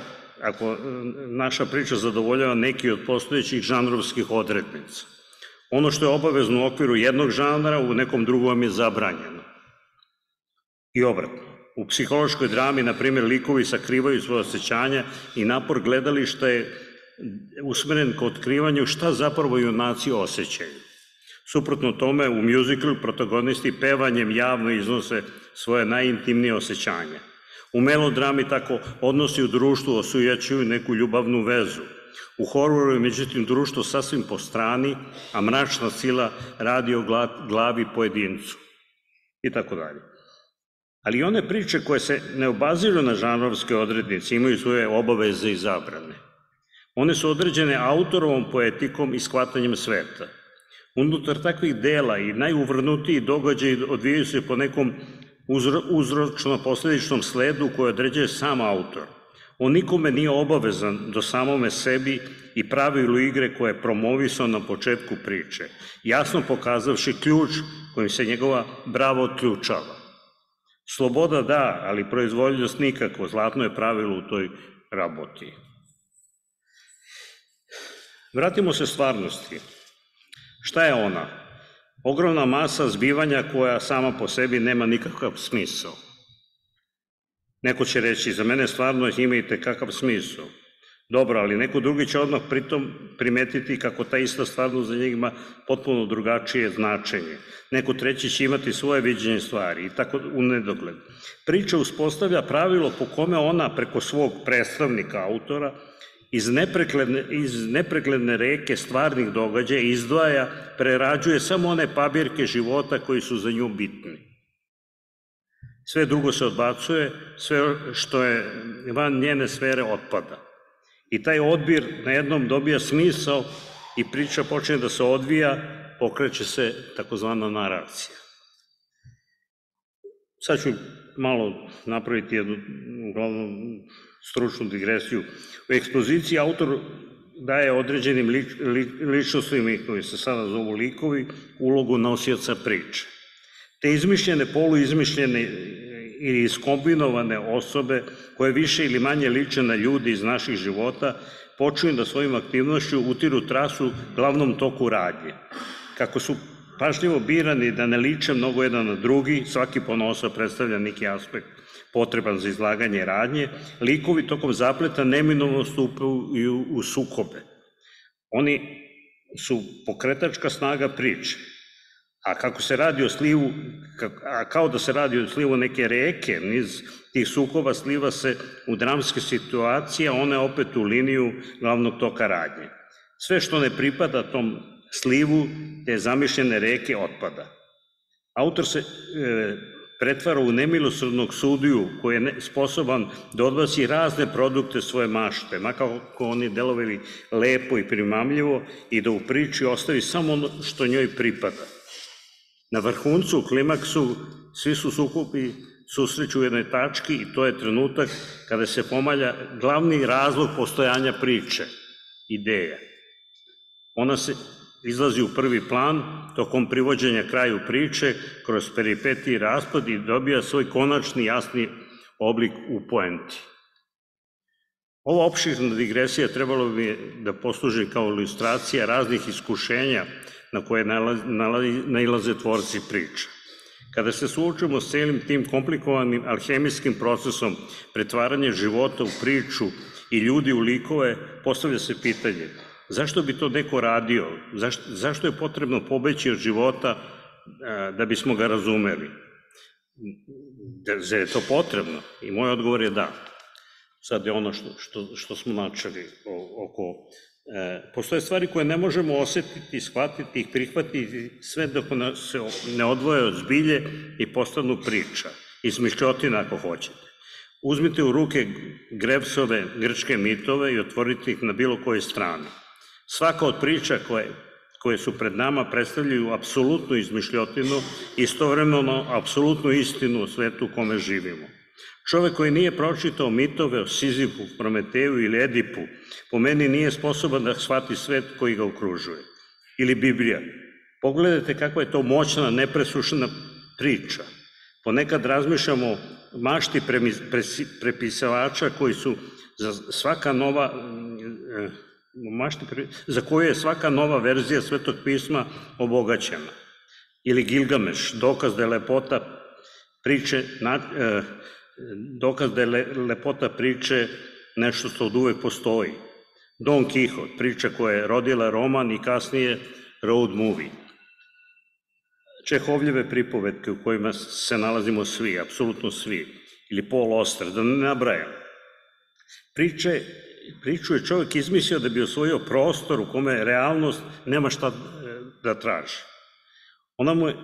ako e, naša priča zadovoljava neki od postojećih žanrovskih odrednica. Ono što je obavezno u okviru jednog žanra, u nekom drugom je zabranjeno. I obratno. U psihološkoj drami, na primjer, likovi sakrivaju svoje osjećanja i napor gledališta je usmeren ka otkrivanju šta zapravo junaci osjećaju. Suprotno tome, u mjuziklu protagonisti pevanjem javno iznose svoje najintimnije osjećanja. U melodrami tako odnosi u društvu osujaćuju neku ljubavnu vezu. U hororu je međutim društvo sasvim po strani, a mračna sila radi o gla- glavi pojedincu. I tako dalje. Ali one priče koje se ne obaziru na žanrovske odrednice imaju svoje obaveze i zabrane. One su određene autorovom poetikom i shvatanjem sveta. Unutar takvih dela i najuvrnutiji događaji odvijaju se po nekom uzročno-posledičnom sledu koje određuje sam autor. On nikome nije obavezan do samome sebi i pravilu igre koje je promovisao na početku priče, jasno pokazavši ključ kojim se njegova brava otključava. Sloboda da, ali proizvoljnost nikako, zlatno je pravilo u toj raboti. Vratimo se stvarnosti. Šta je ona? Ogromna masa zbivanja koja sama po sebi nema nikakav smisao. Neko će reći, za mene stvarno ima i kakav smisao. Dobro, ali neko drugi će odmah pritom primetiti kako ta ista stvarnost za njih ima potpuno drugačije značenje. Neko treći će imati svoje viđenje stvari i tako u nedogled. Priča uspostavlja pravilo po kome ona preko svog predstavnika, autora, iz nepregledne, iz nepregledne reke stvarnih događaja izdvaja, prerađuje samo one pabirke života koji su za nju bitni. Sve drugo se odbacuje, sve što je van njene sfere otpada. I taj odbir na jednom dobija smisao i priča počne da se odvija, pokreće se takozvana narakcija. Sad ću malo napraviti jednu, uglavnom, stručnu digresiju. U ekspoziciji autor daje određenim lič, li, ličnostima, koji se sada zovu likovi, ulogu nosioca priče. Te izmišljene, poluizmišljene ili iskombinovane osobe koje više ili manje liče na ljudi iz naših života počinju da svojim aktivnošću utiru trasu glavnom toku radnje. Kako su pažljivo birani da ne liče mnogo jedan na drugi, svaki ponosa predstavlja neki aspekt potreban za izlaganje radnje, likovi tokom zapleta neminovno stupaju u sukobe. Oni su pokretačka snaga priče, a kako se radi o slivu, a kao da se radi o slivu neke reke, niz tih sukoba sliva se u dramske situacije, one opet u liniju glavnog toka radnje. Sve što ne pripada tom slivu te zamišljene reke otpada. Autor se e, pretvara u nemilosrdnog sudiju koji je sposoban da odbaci razne produkte svoje mašte, makako oni delovali lepo i primamljivo i da u priči ostavi samo ono što njoj pripada. Na vrhuncu, u klimaksu, svi su sukupi susreću u jednoj tački i to je trenutak kada se pomalja glavni razlog postojanja priče, ideja. Ona se izlazi u prvi plan tokom privođenja kraju priče kroz peripeti i raspad i dobija svoj konačni jasni oblik u poenti. Ova opširna digresija trebalo bi da posluži kao ilustracija raznih iskušenja na koje nailaze tvorci priča. Kada se suočimo s celim tim komplikovanim alhemijskim procesom pretvaranja života u priču i ljudi u likove, postavlja se pitanje zašto bi to neko radio? Zašto, zašto je potrebno pobeći od života da bismo ga razumeli? Zar je to potrebno? I moj odgovor je da. Sad je ono što, što, što smo načeli oko E, postoje stvari koje ne možemo osetiti, shvatiti ih, prihvatiti sve dok se ne odvoje od zbilje i postanu priča, izmišljotina ako hoćete. Uzmite u ruke Grebsove grčke mitove i otvorite ih na bilo kojoj strani. Svaka od priča koje, koje su pred nama predstavljaju apsolutnu izmišljotinu, istovremeno apsolutnu istinu o svetu u kome živimo. Čovek koji nije pročitao mitove o Sizifu, Prometeju ili Edipu, po meni nije sposoban da shvati svet koji ga okružuje. Ili Biblija. Pogledajte kakva je to moćna, nepresušena priča. Ponekad razmišljamo mašti prepisavača koji su za svaka nova eh, mašti, za koju je svaka nova verzija Svetog pisma obogaćena. Ili Gilgameš, dokaz da je lepota priče, na, eh, dokaz da je lepota priče nešto što od uvek postoji. Don Quixote, priča koja je rodila roman i kasnije road movie. Čehovljeve pripovetke u kojima se nalazimo svi, apsolutno svi, ili Paul Oster, da ne nabrajam. Priče, priču je čovjek izmislio da bi osvojio prostor u kome realnost nema šta e, da traži. Ona mu je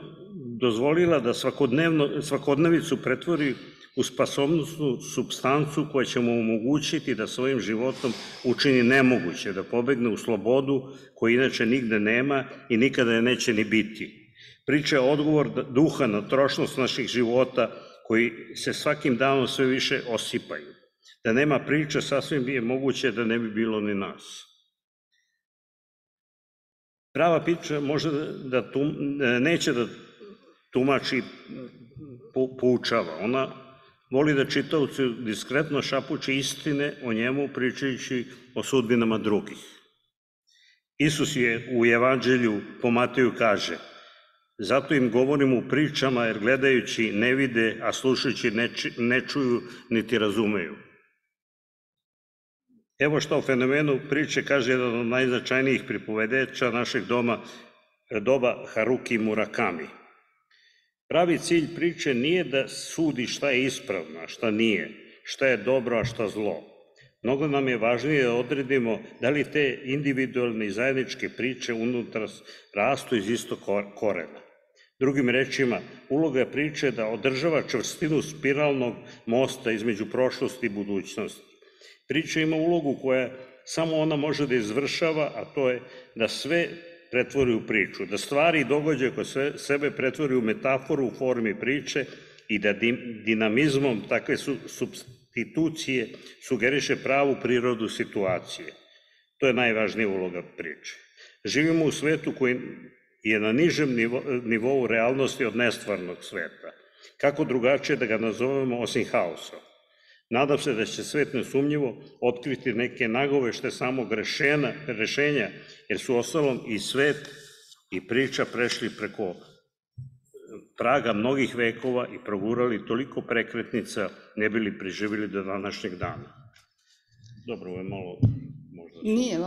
dozvolila da svakodnevno, svakodnevicu pretvori u spasovnostnu substancu koja će mu omogućiti da svojim životom učini nemoguće, da pobegne u slobodu koju inače nigde nema i nikada je neće ni biti. Priča je odgovor duha na trošnost naših života koji se svakim danom sve više osipaju. Da nema priče, sasvim je moguće da ne bi bilo ni nas. Prava priča može da tum, neće da tumači poučava. Ona voli da čitavcu diskretno šapuće istine o njemu pričajući o sudbinama drugih. Isus je u Evanđelju po Mateju kaže Zato im govorim u pričama jer gledajući ne vide, a slušajući ne, ne čuju niti razumeju. Evo što o fenomenu priče kaže jedan od najznačajnijih pripovedeća našeg doma, doba Haruki Murakami. Pravi cilj priče nije da sudi šta je ispravno, a šta nije, šta je dobro, a šta zlo. Mnogo nam je važnije da odredimo da li te individualne i zajedničke priče unutar rastu iz istog korena. Drugim rečima, uloga je priče da održava čvrstinu spiralnog mosta između prošlosti i budućnosti. Priča ima ulogu koja samo ona može da izvršava, a to je da sve pretvori u priču, da stvari i događaje koje sve, sebe pretvori u metaforu u formi priče i da dinamizmom takve su, substitucije sugeriše pravu prirodu situacije. To je najvažnija uloga priče. Živimo u svetu koji je na nižem nivo, nivou realnosti od nestvarnog sveta. Kako drugačije da ga nazovemo osim haosa? Nadam se da će svet nesumnjivo otkriti neke nagovešte samog rešena, rešenja, jer su ostalom i svet i priča prešli preko praga mnogih vekova i progurali toliko prekretnica ne bili preživjeli do današnjeg dana. Dobro, ovo je malo Nije,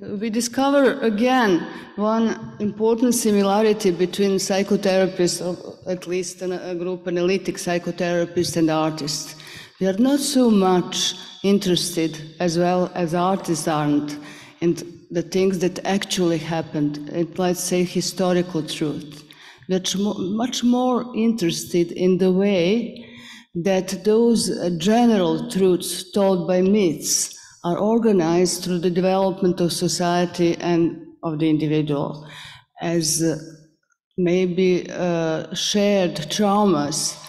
we discover again one important similarity between psychotherapists, at least a group analytic psychotherapists and artists. We are not so much interested, as well as artists aren't, in the things that actually happened, and let's say historical truth. We're much more interested in the way that those general truths told by myths are organized through the development of society and of the individual as uh, maybe uh, shared traumas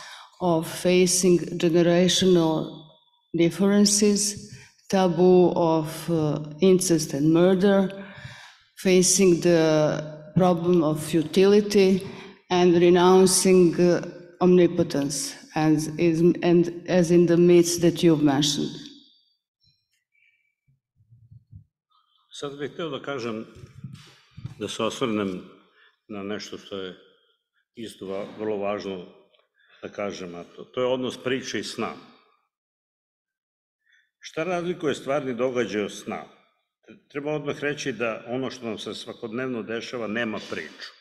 of facing generational differences, taboo of uh, incest and murder, facing the problem of futility, and renouncing uh, omnipotence, as, is, and as in the myths that you've mentioned. Sad bih hteo da kažem, da se osvrnem na nešto što je isto vrlo važno da kažem, a to, to je odnos priče i sna. Šta razlikuje stvarni događaj od sna? Treba odmah reći da ono što nam se svakodnevno dešava nema priču,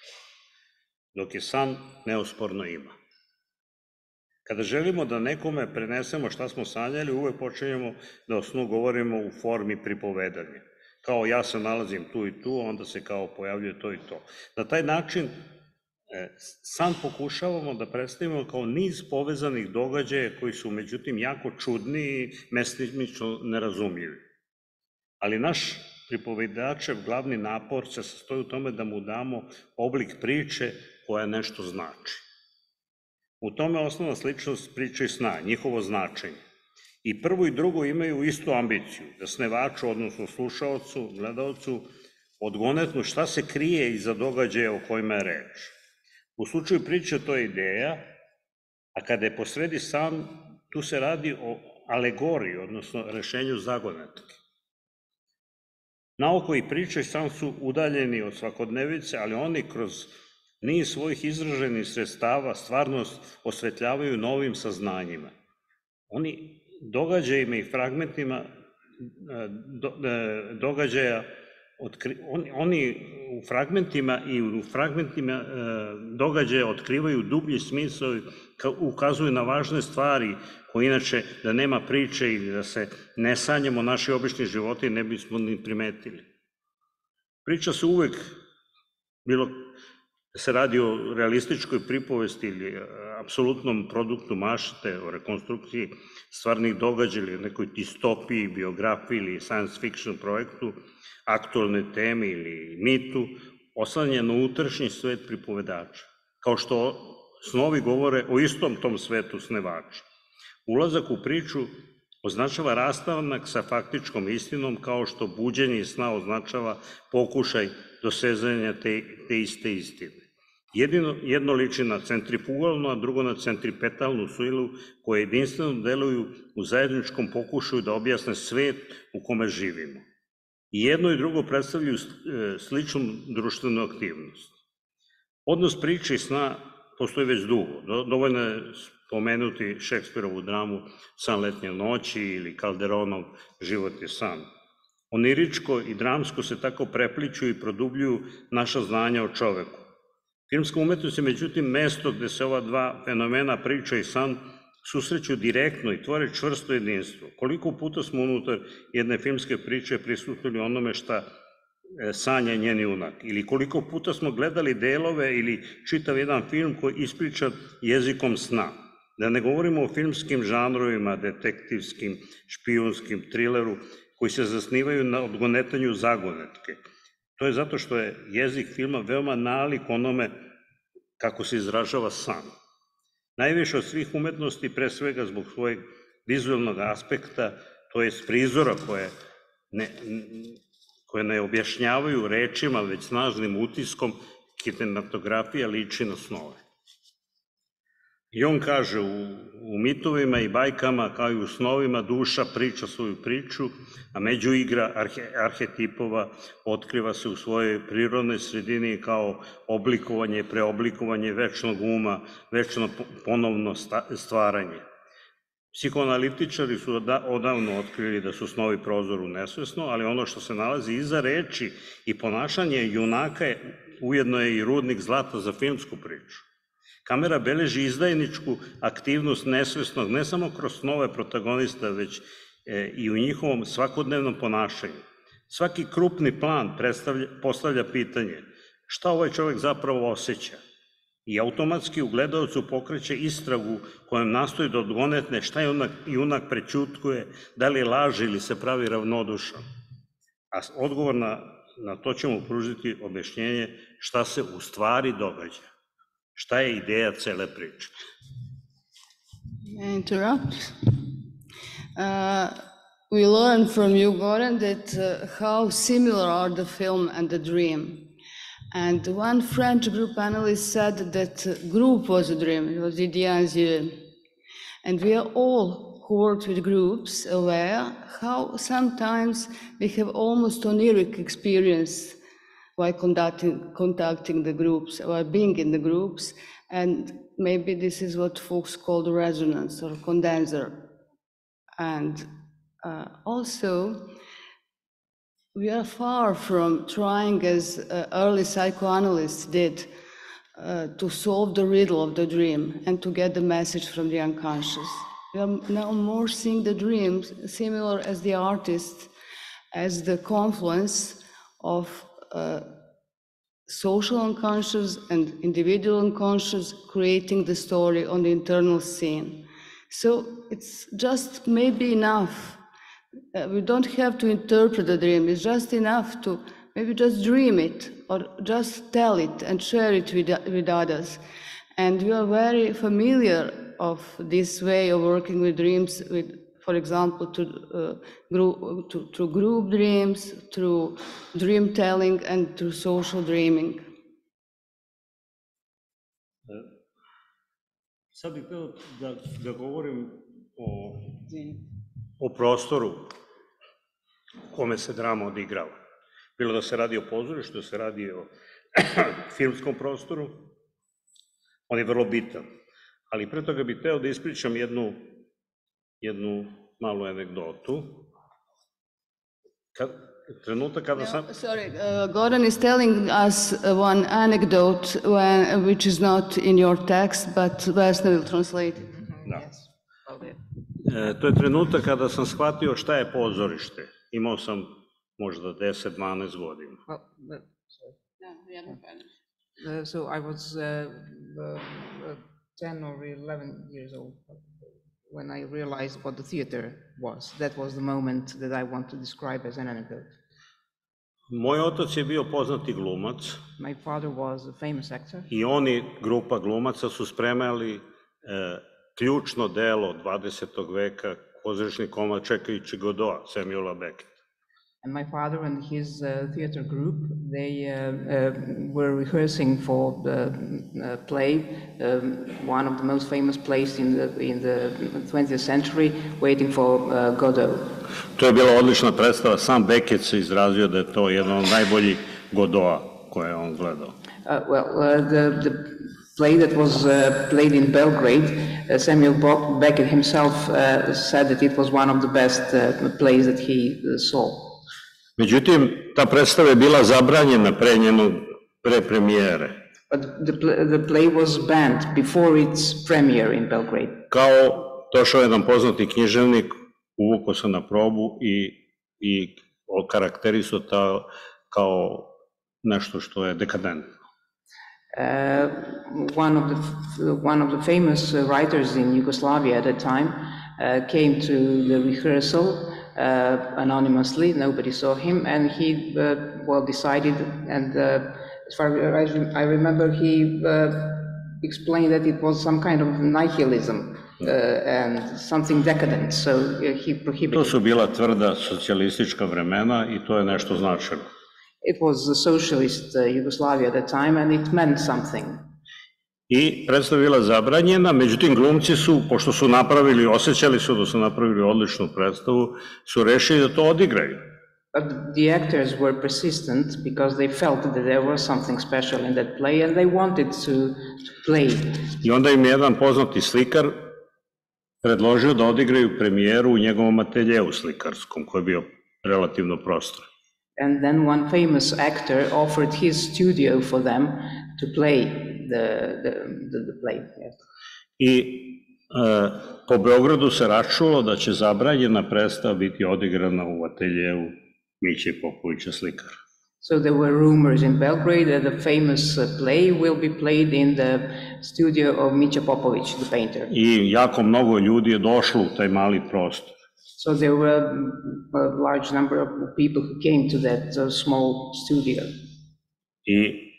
dok je san neosporno ima. Kada želimo da nekome prenesemo šta smo sanjali, uvek počinjemo da o snu govorimo u formi pripovedanja kao ja se nalazim tu i tu, onda se kao pojavljuje to i to. Na taj način san pokušavamo da predstavimo kao niz povezanih događaja koji su međutim jako čudni i mestimično nerazumljivi. Ali naš pripovedačev glavni napor se sastoji u tome da mu damo oblik priče koja nešto znači. U tome je osnovna sličnost priče i sna, njihovo značenje. I prvo i drugo imaju istu ambiciju, da snevaču, odnosno slušalcu, gledalcu, odgonetnu šta se krije iza događaja o kojima je reč. U slučaju priče to je ideja, a kada je posredi sam, tu se radi o alegoriji, odnosno rešenju zagonetke. Nauko i priče sam su udaljeni od svakodnevice, ali oni kroz niz svojih izraženih sredstava stvarnost osvetljavaju novim saznanjima. Oni događajima i fragmentima e, događaja otkri, oni, oni u fragmentima i u fragmentima e, događaja otkrivaju dublji smisao i ukazuju na važne stvari koje inače da nema priče ili da se ne sanjamo naši obični životi ne bismo ni primetili. Priča se uvek bilo se radi o realističkoj pripovesti ili apsolutnom produktu mašte, o rekonstrukciji stvarnih događaja ili nekoj distopiji, biografiji ili science fiction projektu, aktualne teme ili mitu, oslanja na utršnji svet pripovedača. Kao što snovi govore o istom tom svetu snevača. Ulazak u priču označava rastavnak sa faktičkom istinom kao što buđenje sna označava pokušaj dosezanja te, te iste istine. Jedino, jedno liči na centrifugalnu, a drugo na centripetalnu silu koje jedinstveno deluju u zajedničkom pokušaju da objasne svet u kome živimo. I jedno i drugo predstavljaju e, sličnu društvenu aktivnost. Odnos priče i sna postoji već dugo. Dovoljno je spomenuti Šekspirovu dramu San letnje noći ili Calderonov Život je san. Oniričko i dramsko se tako prepliću i produbljuju naša znanja o čoveku. Filmska umetnost je međutim mesto gde se ova dva fenomena priča i san susreću direktno i tvore čvrsto jedinstvo. Koliko puta smo unutar jedne filmske priče prisutili onome šta e, sanja njen junak ili koliko puta smo gledali delove ili čitav jedan film koji ispriča jezikom sna. Da ne govorimo o filmskim žanrovima, detektivskim, špijunskim, trileru, koji se zasnivaju na odgonetanju zagonetke. To je zato što je jezik filma veoma nalik onome kako se izražava san. Najviše od svih umetnosti, pre svega zbog svojeg vizualnog aspekta, to je prizora koje ne, koje ne objašnjavaju rečima, već snažnim utiskom, kinematografija liči na snove. I on kaže, u, u mitovima i bajkama, kao i u snovima, duša priča svoju priču, a među igra arhe, arhetipova otkriva se u svojoj prirodnoj sredini kao oblikovanje, preoblikovanje večnog uma, večno ponovno stvaranje. Psihoanalitičari su odavno otkrili da su snovi prozoru nesvesno, ali ono što se nalazi iza reči i ponašanje junaka je ujedno je i rudnik zlata za filmsku priču. Kamera beleži izdajničku aktivnost nesvesnog ne samo kroz snove protagonista, već e, i u njihovom svakodnevnom ponašanju. Svaki krupni plan postavlja pitanje šta ovaj čovek zapravo osjeća i automatski u gledalcu pokreće istragu kojom nastoji da odgonetne šta je junak prećutkuje, da li laže ili se pravi ravnodušan. A odgovor na, na to ćemo pružiti objašnjenje šta se u stvari događa. Šta je ideja cele priče? Interrupt. Uh, we learn from you, Goran, that uh, how similar are the film and the dream. And one French group analyst said that uh, group was a dream. It was Didier And we are all who work with groups aware how sometimes we have almost oniric experience while conducting, contacting the groups, or being in the groups, and maybe this is what folks call the resonance or condenser. And uh, also, we are far from trying, as uh, early psychoanalysts did, uh, to solve the riddle of the dream and to get the message from the unconscious. We are now more seeing the dreams similar as the artist, as the confluence of uh, social unconscious and individual unconscious creating the story on the internal scene. So it's just maybe enough. Uh, we don't have to interpret the dream, it's just enough to maybe just dream it or just tell it and share it with, with others. And we are very familiar of this way of working with dreams with for example, to, uh, group, to, through group dreams, through dream telling, and through social dreaming. Sad bih htio da, da govorim o, o prostoru kome se drama odigrava. Bilo da se radi o pozorištu, da se radi o [CLEARS THROAT] filmskom prostoru, on je vrlo bitan. Ali pre toga bih hteo da ispričam jednu jednu malu anegdotu. Kad, trenutak kada sam... sorry, uh, Gordon is telling us uh, one anecdote when, which is not in your text, but Vesna will translate it. Da. E, to je trenutak kada sam shvatio šta je pozorište. Imao sam možda 10-12 godina. Well, but, uh, so I was uh, uh, 10 or 11 years old when I realized what the theater was. That was the moment that I want to describe as an anecdote. Moj otac je bio poznati glumac. My father was a famous actor. I oni, grupa glumaca, su spremali e, ključno delo 20. veka, pozorišni komad čekajući Godoa, Samuela Beckett. And my father and his uh, theater group, they uh, uh, were rehearsing for the uh, play, um, one of the most famous plays in the, in the 20th century, waiting for uh, Godot. To je bila odlična predstava, sam Beckett se izrazio da je to jedan od najboljih Godoa koje je on gledao. Uh, well, the, the play that was played in Belgrade, Samuel Beckett himself said that it was one of the best plays that he saw. Međutim, ta predstava je bila zabranjena pre njenog, pre premijere. But the, the play was banned before its premiere in Belgrade. Kao došao jedan poznati književnik, uvukao se na probu i, i okarakterisao ta kao nešto što je dekadentno. Uh, one of the one of the famous uh, writers in Yugoslavia at that time uh, came to the rehearsal anonymously. Nobody saw him, and he uh, well decided. And uh, as far as I remember, he uh, explained that it was some kind of nihilism uh, and something decadent. So uh, he To prohibited. su bila tvrda socijalistička vremena i to je nešto značajno. It was the socialist uh, Yugoslavia at the time, and it meant something. I predstava bila zabranjena, međutim glumci su, pošto su napravili, osjećali su da su napravili odličnu predstavu, su rešili da to odigraju. But the actors were persistent because they felt that there was something special in that play and they wanted to, to play. I onda im je jedan poznati slikar predložio da odigraju premijeru u njegovom ateljeu slikarskom, koji je bio relativno prostor. And then one famous actor offered his studio for them to play the, the, the, the play. yes. I e, po Beogradu se račulo da će zabranjena predstava biti odigrana u ateljeu Miće Popovića slikara. So there were rumors in Belgrade that the famous uh, play will be played in the studio of Mića Popović, the painter. I jako mnogo ljudi je došlo u taj mali prostor. So there were um, a large number of people who came to that uh, small studio. I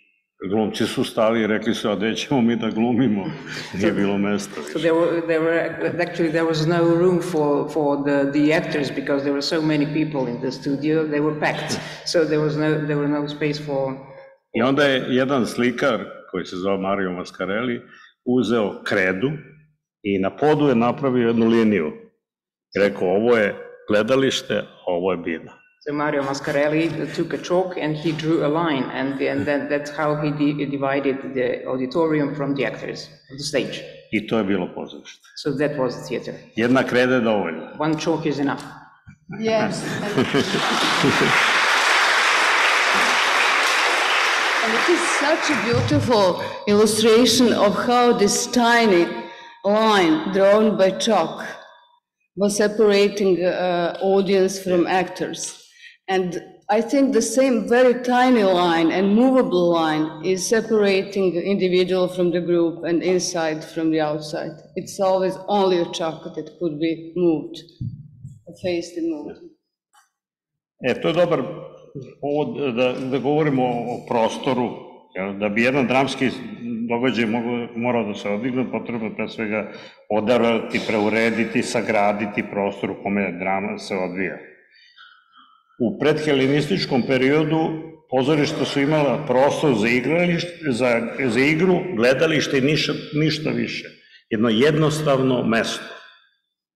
glumci su stali i rekli su, a gde ćemo mi da glumimo? Nije bilo mesta So there were, there were, actually, there was no room for, for the, the actors because there were so many people in the studio, they were packed. So there was no, there were no space for, I onda je jedan slikar, koji se zove Mario Mascarelli, uzeo kredu i na podu je napravio jednu liniju. I rekao, ovo je gledalište, a ovo je bina. So Mario Mascarelli took a chalk and he drew a line and, and then that's how he di- divided the auditorium from the actors, of the stage. I to je bilo pozorište. So that was the theater. Jedna kreda je dovoljna. One chalk is enough. Yes. [LAUGHS] And it is such a beautiful illustration of how this tiny line drawn by chalk was separating uh, audience from actors. And I think the same very tiny line and movable line is separating the individual from the group and inside from the outside. It's always only a chalk that could be moved, faced and moved. E, to je dobar povod da, da govorimo o, prostoru. jel, Da bi jedan dramski događaj mogo, morao da se odigne, potrebno pre svega odarati, preurediti, sagraditi prostor u kome drama se odvija. U predhelenističkom periodu pozorišta su imala prostor za, igralište, za, za igru, gledalište i ništa, ništa više. Jedno jednostavno mesto.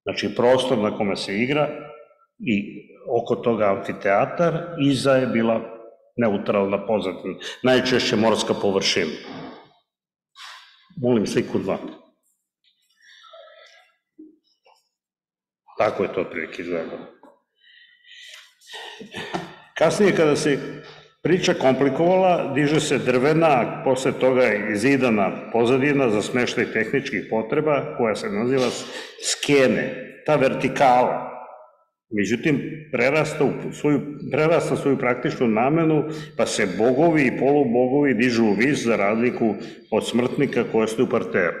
Znači prostor na kome se igra i oko toga amfiteatar, iza je bila neutralna pozadina, najčešće morska površina. Molim sliku dva. Tako je to otprilike izgledalo. Kasnije kada se priča komplikovala, diže se drvena, posle toga je zidana pozadina za smeštaj tehničkih potreba, koja se naziva skene, ta vertikala. Međutim, prerasta, u svoju, prerasta svoju praktičnu namenu, pa se bogovi i polubogovi dižu u vis za razliku od smrtnika koje ste u parteru.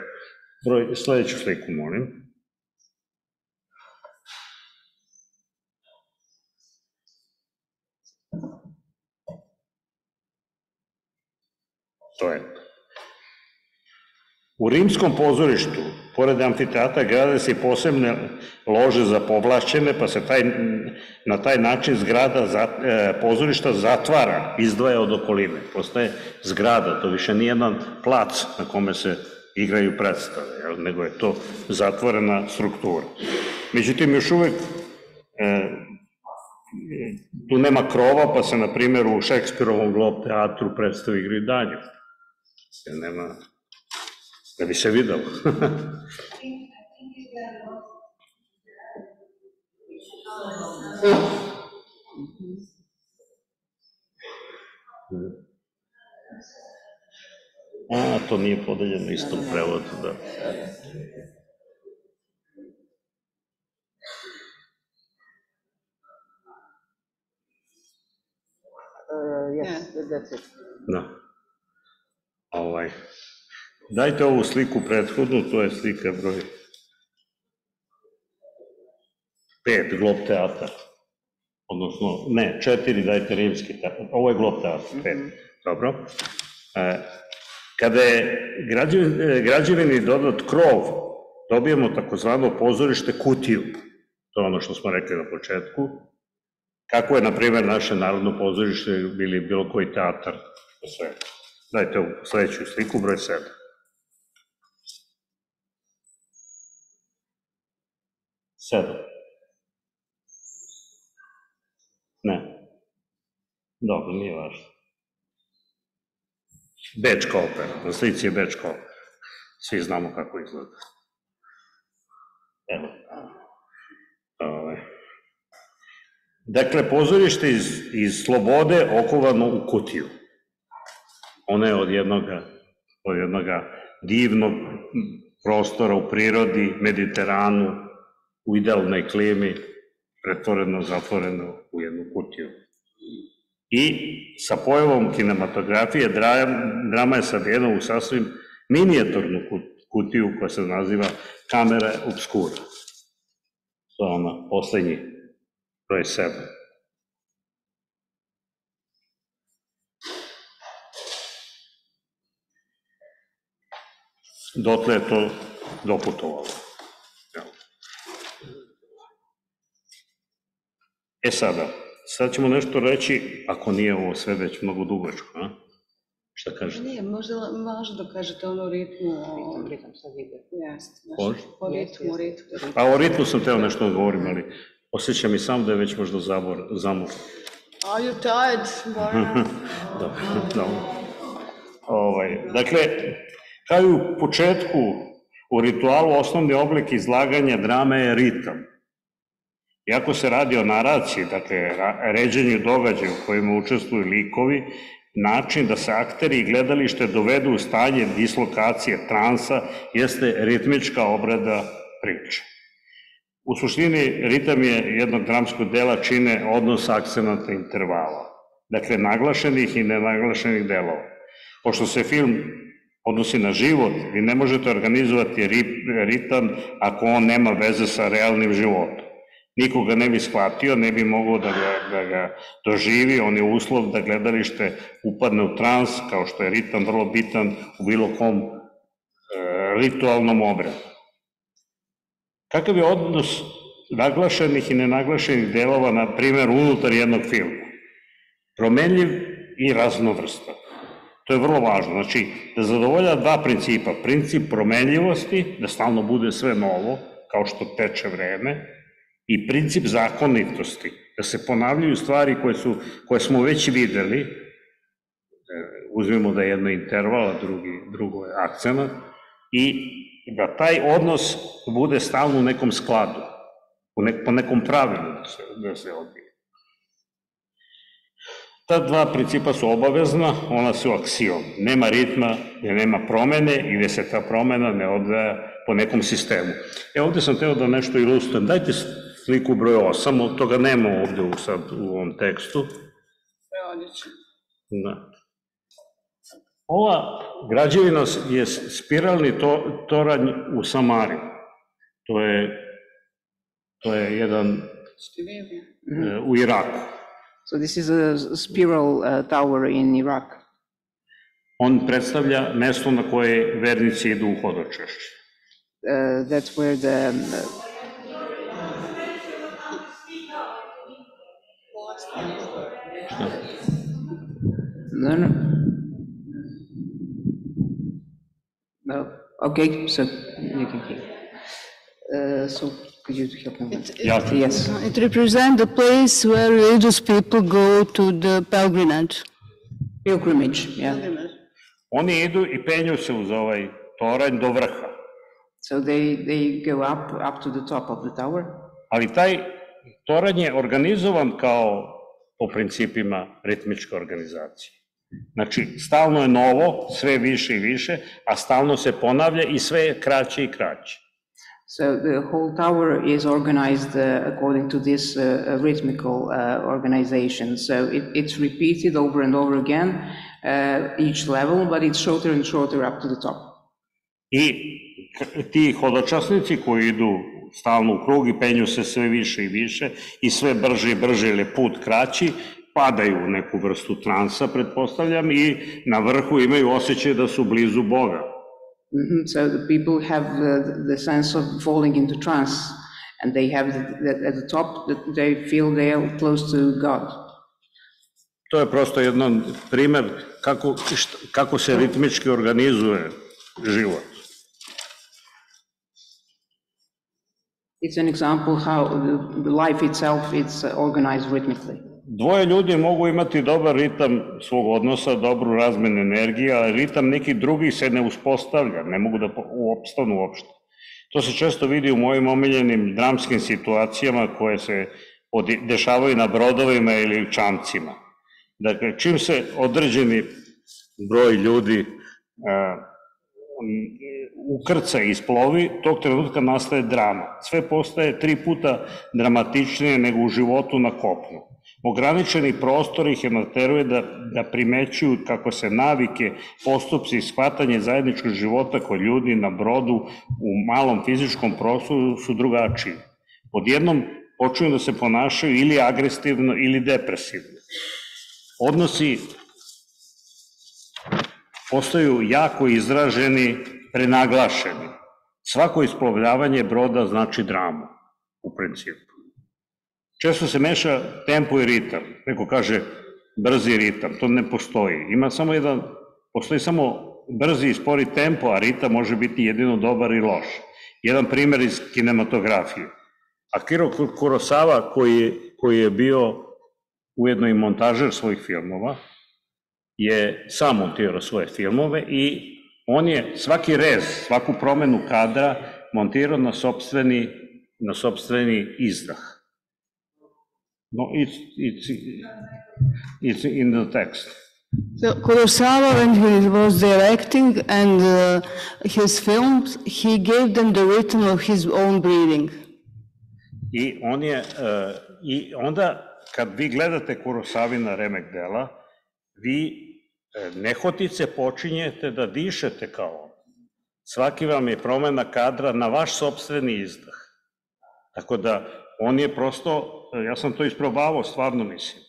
Broj, sledeću sliku, molim. To je. U rimskom pozorištu, pored amfiteatra, grade se i posebne lože za povlašćene, pa se taj, na taj način zgrada za, e, pozorišta zatvara, izdvaja od okoline. Postaje zgrada, to više nije jedan plac na kome se igraju predstave, jel, nego je to zatvorena struktura. Međutim, još uvek e, tu nema krova, pa se, na primjer, u Šekspirovom glob teatru predstavi igraju dalje. Jer nema, da bi se videlo. [LAUGHS] A, to nije podeljeno istom prevodu, da. Uh, yes, that's it. Da. Ovaj. Dajte ovu sliku prethodnu, to je slika broj 5, glob teatar. Odnosno, ne, četiri, dajte rimski teatar. Ovo je glob teatar, pet. Dobro. E, kada je građevin, e, građevini dodat krov, dobijemo takozvano pozorište kutiju. To je ono što smo rekli na početku. Kako je, na primjer, naše narodno pozorište ili bilo koji teatar u svetu. Dajte ovu sledeću sliku, broj 7. Sedam. Ne. Dobro, nije važno. Bečka opera, na slici je Bečka opera. Svi znamo kako izgleda. Evo. Ovaj. Dakle, pozorište iz, iz slobode okovano u kutiju. Ono je od jednog, od jednog divnog prostora u prirodi, Mediteranu, u idealnoj klimi, pretvoreno, zatvoreno u jednu kutiju. I sa pojavom kinematografije drama je sabijena u sasvim minijaturnu kutiju koja se naziva kamera obskura. To je ona poslednji broj 7. Dotle je to doputovalo. E sada, sad ćemo nešto reći, ako nije ovo sve već mnogo dugačko, a? Šta kažete? Nije, možda važno da kažete ono ritmu. O... Ritam, ritam sad ide. Jest, Može? o ritmu, o ritmu. Pa o ritmu sam teo nešto da govorim, ali osjećam i sam da je već možda zabor, zamor. Are you tired, Barbara? [LAUGHS] Dobro, dobro. Ovaj, dakle, kao i u početku, u ritualu osnovni oblik izlaganja drame je ritam. Iako se radi o naraciji, dakle, ređenju događaja u kojima učestvuju likovi, način da se akteri i gledalište dovedu u stanje dislokacije transa jeste ritmička obrada priče. U suštini, ritam je jednog dramskog dela čine odnos akcenata intervala. Dakle, naglašenih i nenaglašenih delova. Pošto se film odnosi na život, vi ne možete organizovati ritam ako on nema veze sa realnim životom niko ga ne bi shvatio, ne bi mogao da ga, da ga doživi, on je uslov da gledalište upadne u trans, kao što je ritam vrlo bitan u bilo kom e, ritualnom obradu. Kakav je odnos naglašenih i nenaglašenih delova, na primer, unutar jednog filma? Promenljiv i raznovrstan. To je vrlo važno. Znači, da zadovolja dva principa. Princip promenljivosti, da stalno bude sve novo, kao što teče vreme, i princip zakonitosti, da se ponavljaju stvari koje, su, koje smo već videli, e, uzmemo da je jedno interval, a drugi, drugo je akcenat, i da taj odnos bude stalno u nekom skladu, u nek, po nekom pravilu da se, da se odbije. Ta dva principa su obavezna, ona su aksijom. Nema ritma, gde nema promene i gde se ta promena ne odvaja po nekom sistemu. E ovde sam teo da nešto ilustrujem. Dajte sliku broj 8, od toga nema ovde u, sad, u ovom tekstu. Da. Ova građevina je spiralni to, toranj u Samari. To je, to je jedan e, u Iraku. So this is a spiral uh, tower in Iraq. On predstavlja mesto na koje vernici idu u hodočešće. Uh, that's where the uh, No, no. No. Okay, so you can hear. Uh, so could you help me? with- Yeah. Yes. It represents the place where religious people go to the pilgrimage. Pilgrimage, yeah. Oni idu i penju se uz ovaj toranj do vrha. So they, they go up, up to the top of the tower. Ali taj toranj je organizovan kao po principima ritmičke organizacije. Znači, stalno je novo, sve više i više, a stalno se ponavlja i sve je kraće i kraće. So the whole tower is organized uh, according to this uh, rhythmical uh, organization. So it, it's repeated over and over again, uh, each level, but it's shorter and shorter up to the top. I ti hodočasnici koji idu stalno u krug i penju se sve više i više i sve brže i brže je put kraći, padaju u neku vrstu transa, pretpostavljam, i na vrhu imaju osjećaj da su blizu Boga. Mhm, So the people have the, the sense of falling into trance, and they have the, the, at the top that they feel they are close to God. To je prosto jedan primer kako, št- kako se ritmički organizuje život. It's an example how the, the life itself is organized rhythmically. Dvoje ljudi mogu imati dobar ritam svog odnosa, dobru razmenu energije, ali ritam nekih drugih se ne uspostavlja, ne mogu da uopstanu uopšte. To se često vidi u mojim omiljenim dramskim situacijama koje se dešavaju na brodovima ili čamcima. Dakle, čim se određeni broj ljudi ukrca i isplovi, tog trenutka nastaje drama. Sve postaje tri puta dramatičnije nego u životu na kopnu. Ograničeni prostor ih je nateruje da, da primećuju kako se navike, postupci i shvatanje zajedničkog života kod ljudi na brodu u malom fizičkom prostoru su drugačiji. Odjednom počinju da se ponašaju ili agresivno ili depresivno. Odnosi postaju jako izraženi, prenaglašeni. Svako isplovljavanje broda znači dramu, u principu. Često se meša tempo i ritam. Neko kaže brzi ritam, to ne postoji. Ima samo jedan, postoji samo brzi i spori tempo, a ritam može biti jedino dobar i loš. Jedan primer iz kinematografije. Akiro Kurosawa, koji je, koji je bio ujedno i montažer svojih filmova, je sam montirao svoje filmove i on je svaki rez, svaku promenu kadra montirao na sopstveni, na sopstveni izdah. No, it's, it's, it's in the text. So Kurosawa, when he was directing and uh, his films, he gave them the rhythm of his own breathing. I on je, uh, i onda kad vi gledate Kurosavina remek dela, vi uh, nehotice počinjete da dišete kao on. Svaki vam je promena kadra na vaš sobstveni izdah. Tako da on je prosto, ja sam to isprobavao, stvarno mislim.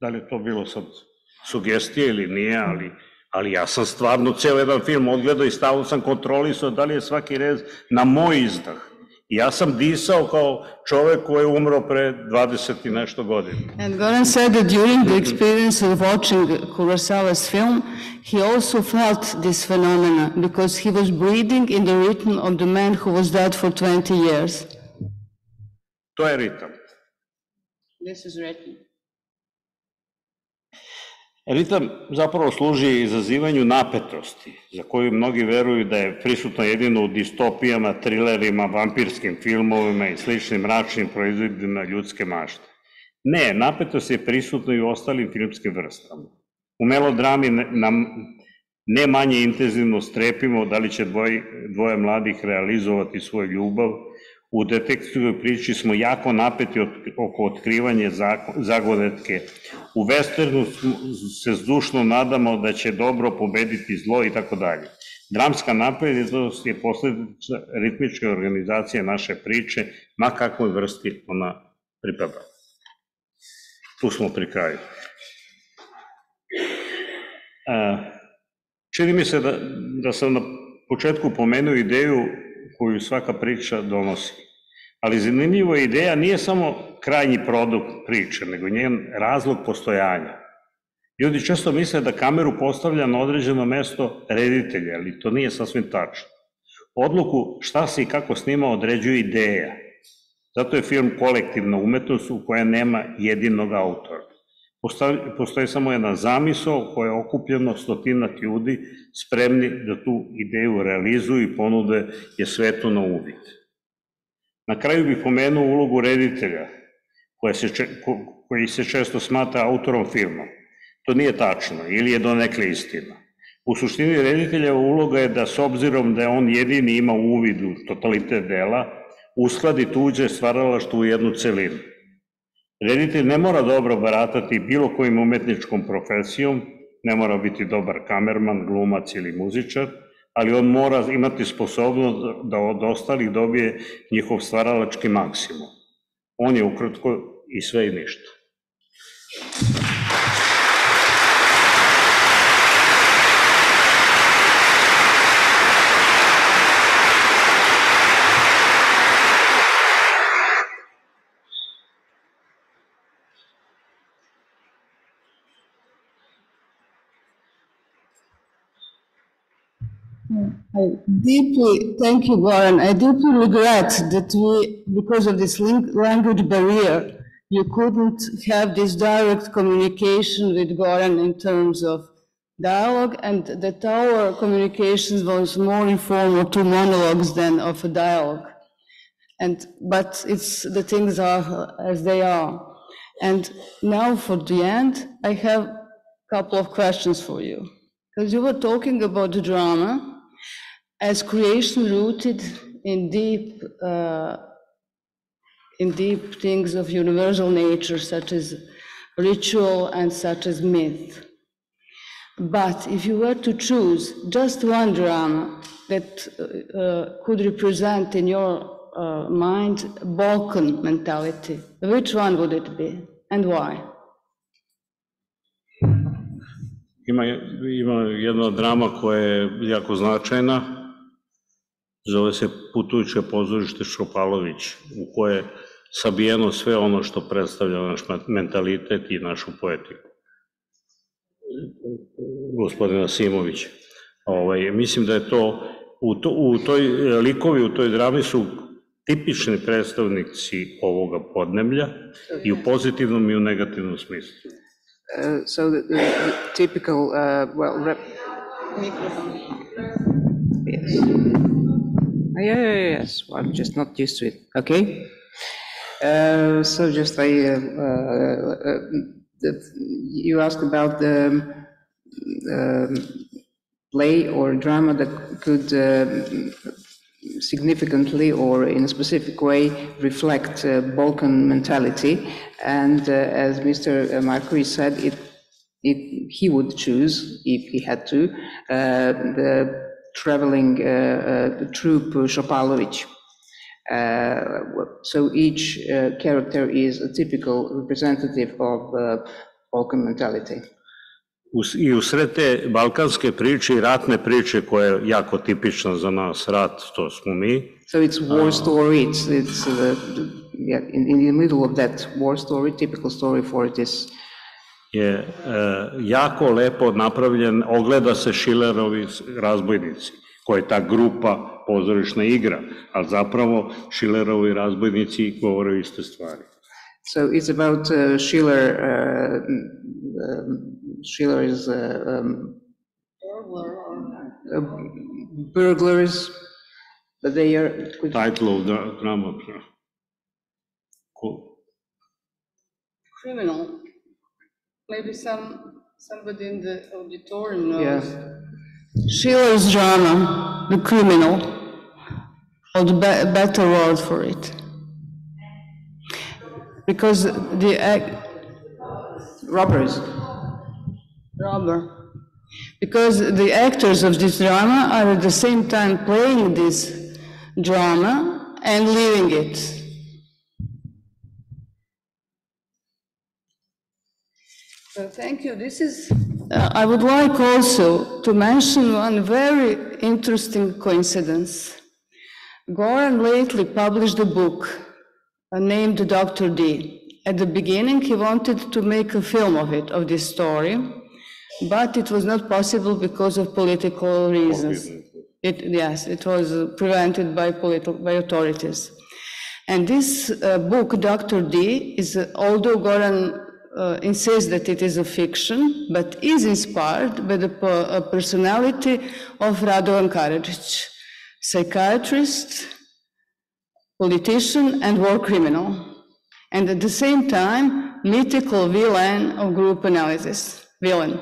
Da li je to bilo sad sugestije ili nije, ali, ali ja sam stvarno ceo jedan film odgledao i stavno sam kontrolisao da li je svaki rez na moj izdah. I ja sam disao kao čovek koji je umro pre 20 i nešto godina. And Goran said that during the experience of watching Kurosawa's film, he also felt this phenomena because he was breathing in the rhythm of the man who was dead for 20 years. To je ritam. This is written. Ritam zapravo služi izazivanju napetosti, za koju mnogi veruju da je prisutna jedino u distopijama, trilerima, vampirskim filmovima i sličnim mračnim proizvodima ljudske mašte. Ne, napetost je prisutna i u ostalim filmskim vrstama. U melodrami nam ne manje intenzivno strepimo da li će dvoje, dvoje mladih realizovati svoju ljubav, U detektivnoj priči smo jako napeti oko otkrivanja zagonetke. U westernu se zdušno nadamo da će dobro pobediti zlo i tako dalje. Dramska naprednost je posledica ritmičke organizacije naše priče, ma kakvoj vrsti ona pripada. Tu smo pri kraju. A, čini mi se da, da sam na početku pomenuo ideju koju svaka priča donosi. Ali zanimljivo je ideja nije samo krajnji produkt priče, nego njen razlog postojanja. Ljudi često misle da kameru postavlja na određeno mesto reditelja, ali to nije sasvim tačno. Odluku šta se i kako snima određuje ideja. Zato je film kolektivna umetnost u kojoj nema jedinog autora. Postoji, postoji samo jedna zamisao koja je okupljeno stotinak ljudi spremni da tu ideju realizuju i ponude je svetu na uvid. Na kraju bih pomenuo ulogu reditelja, koja se, koji se često smatra autorom filma. To nije tačno ili je do nekle istina. U suštini rediteljeva uloga je da s obzirom da je on jedini ima uvid u totalitet dela, uskladi tuđe stvaralaštvo u jednu celinu. Reditelj ne mora dobro baratati bilo kojim umetničkom profesijom, ne mora biti dobar kamerman, glumac ili muzičar, ali on mora imati sposobnost da od ostalih dobije njihov stvaralački maksimum. On je ukratko i sve i ništa. I deeply, thank you, Goran. I deeply regret that we, because of this language barrier, you couldn't have this direct communication with Goran in terms of dialogue, and that our communications was more informal to monologues than of a dialogue. And, but it's, the things are as they are. And now for the end, I have a couple of questions for you. Because you were talking about the drama, as creation rooted in deep, uh, in deep things of universal nature, such as ritual and such as myth. But if you were to choose just one drama that uh, could represent in your uh, mind Balkan mentality, which one would it be and why? Ima, ima jedna drama koja je jako značajna, zove se Putujuće pozorište Šopalović, u koje je sabijeno sve ono što predstavlja naš mentalitet i našu poetiku. Gospodina Simovića. Ovaj, mislim da je to, u, to, u toj, likovi u toj drami su tipični predstavnici ovoga podneblja i u pozitivnom i u negativnom smislu. Uh, so the, the, the typical, uh, well, rep- yes. Yeah, yeah, yeah, yes, well, I'm just not used to it, okay? Uh, so just I, uh, uh, uh, you asked about the um, play or drama that could um, significantly or in a specific way reflect uh, Balkan mentality. And uh, as Mr. Marcois said, it, it, he would choose, if he had to, uh, the traveling uh, uh, troupe Shopalovic. Uh, so each uh, character is a typical representative of Balkan mentality. I u sred te balkanske priče i ratne priče koja je jako tipična za nas, rat, to smo mi, So it's war story. It's it's uh, yeah in, in the middle of that war story, typical story for this. Je e, jako lepo napravljen, ogleda se Šilerovi razbojnici, koja je ta grupa pozorišna igra, ali zapravo Šilerovi razbojnici govore iste stvari. So it's about uh, Schiller. Uh, um, Schiller's uh, um, uh, burglars, but they are. could- Title of the drama. Ko- Criminal. Maybe some, somebody in the auditorium Yeah. knows. Schiller's drama, The Criminal, or the be- better word for it. Because the act, robbers. robber. Because the actors of this drama are at the same time playing this drama and living it. So thank you. This is, uh, I would like also to mention one very interesting coincidence. Goran lately published a book uh, named Dr. D. At the beginning, he wanted to make a film of it, of this story, but it was not possible because of political reasons. It, yes, it was uh, prevented by political, by authorities. And this uh, book, Dr. D, is, uh, although Goran uh, insists that it is a fiction, but is inspired by the uh, personality of Radovan Karadzic, psychiatrist, politician, and war criminal, and at the same time, mythical villain of group analysis. villain.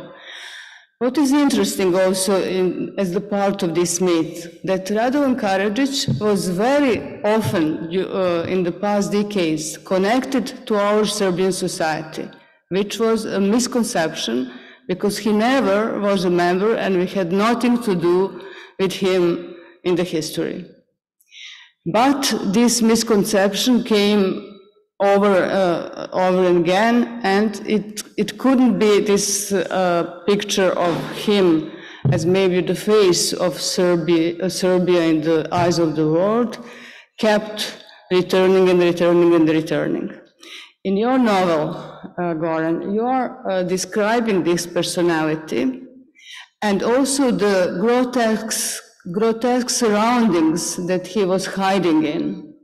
What is interesting also in, as the part of this myth, that Radovan Karadžić was very often uh, in the past decades connected to our Serbian society, which was a misconception because he never was a member and we had nothing to do with him in the history. But this misconception came over, uh, over and again, and it, it couldn't be this uh, picture of him as maybe the face of Serbia, uh, Serbia in the eyes of the world, kept returning and returning and returning. In your novel, Goran, you are uh, describing this personality and also the grotesque, grotesque surroundings that he was hiding in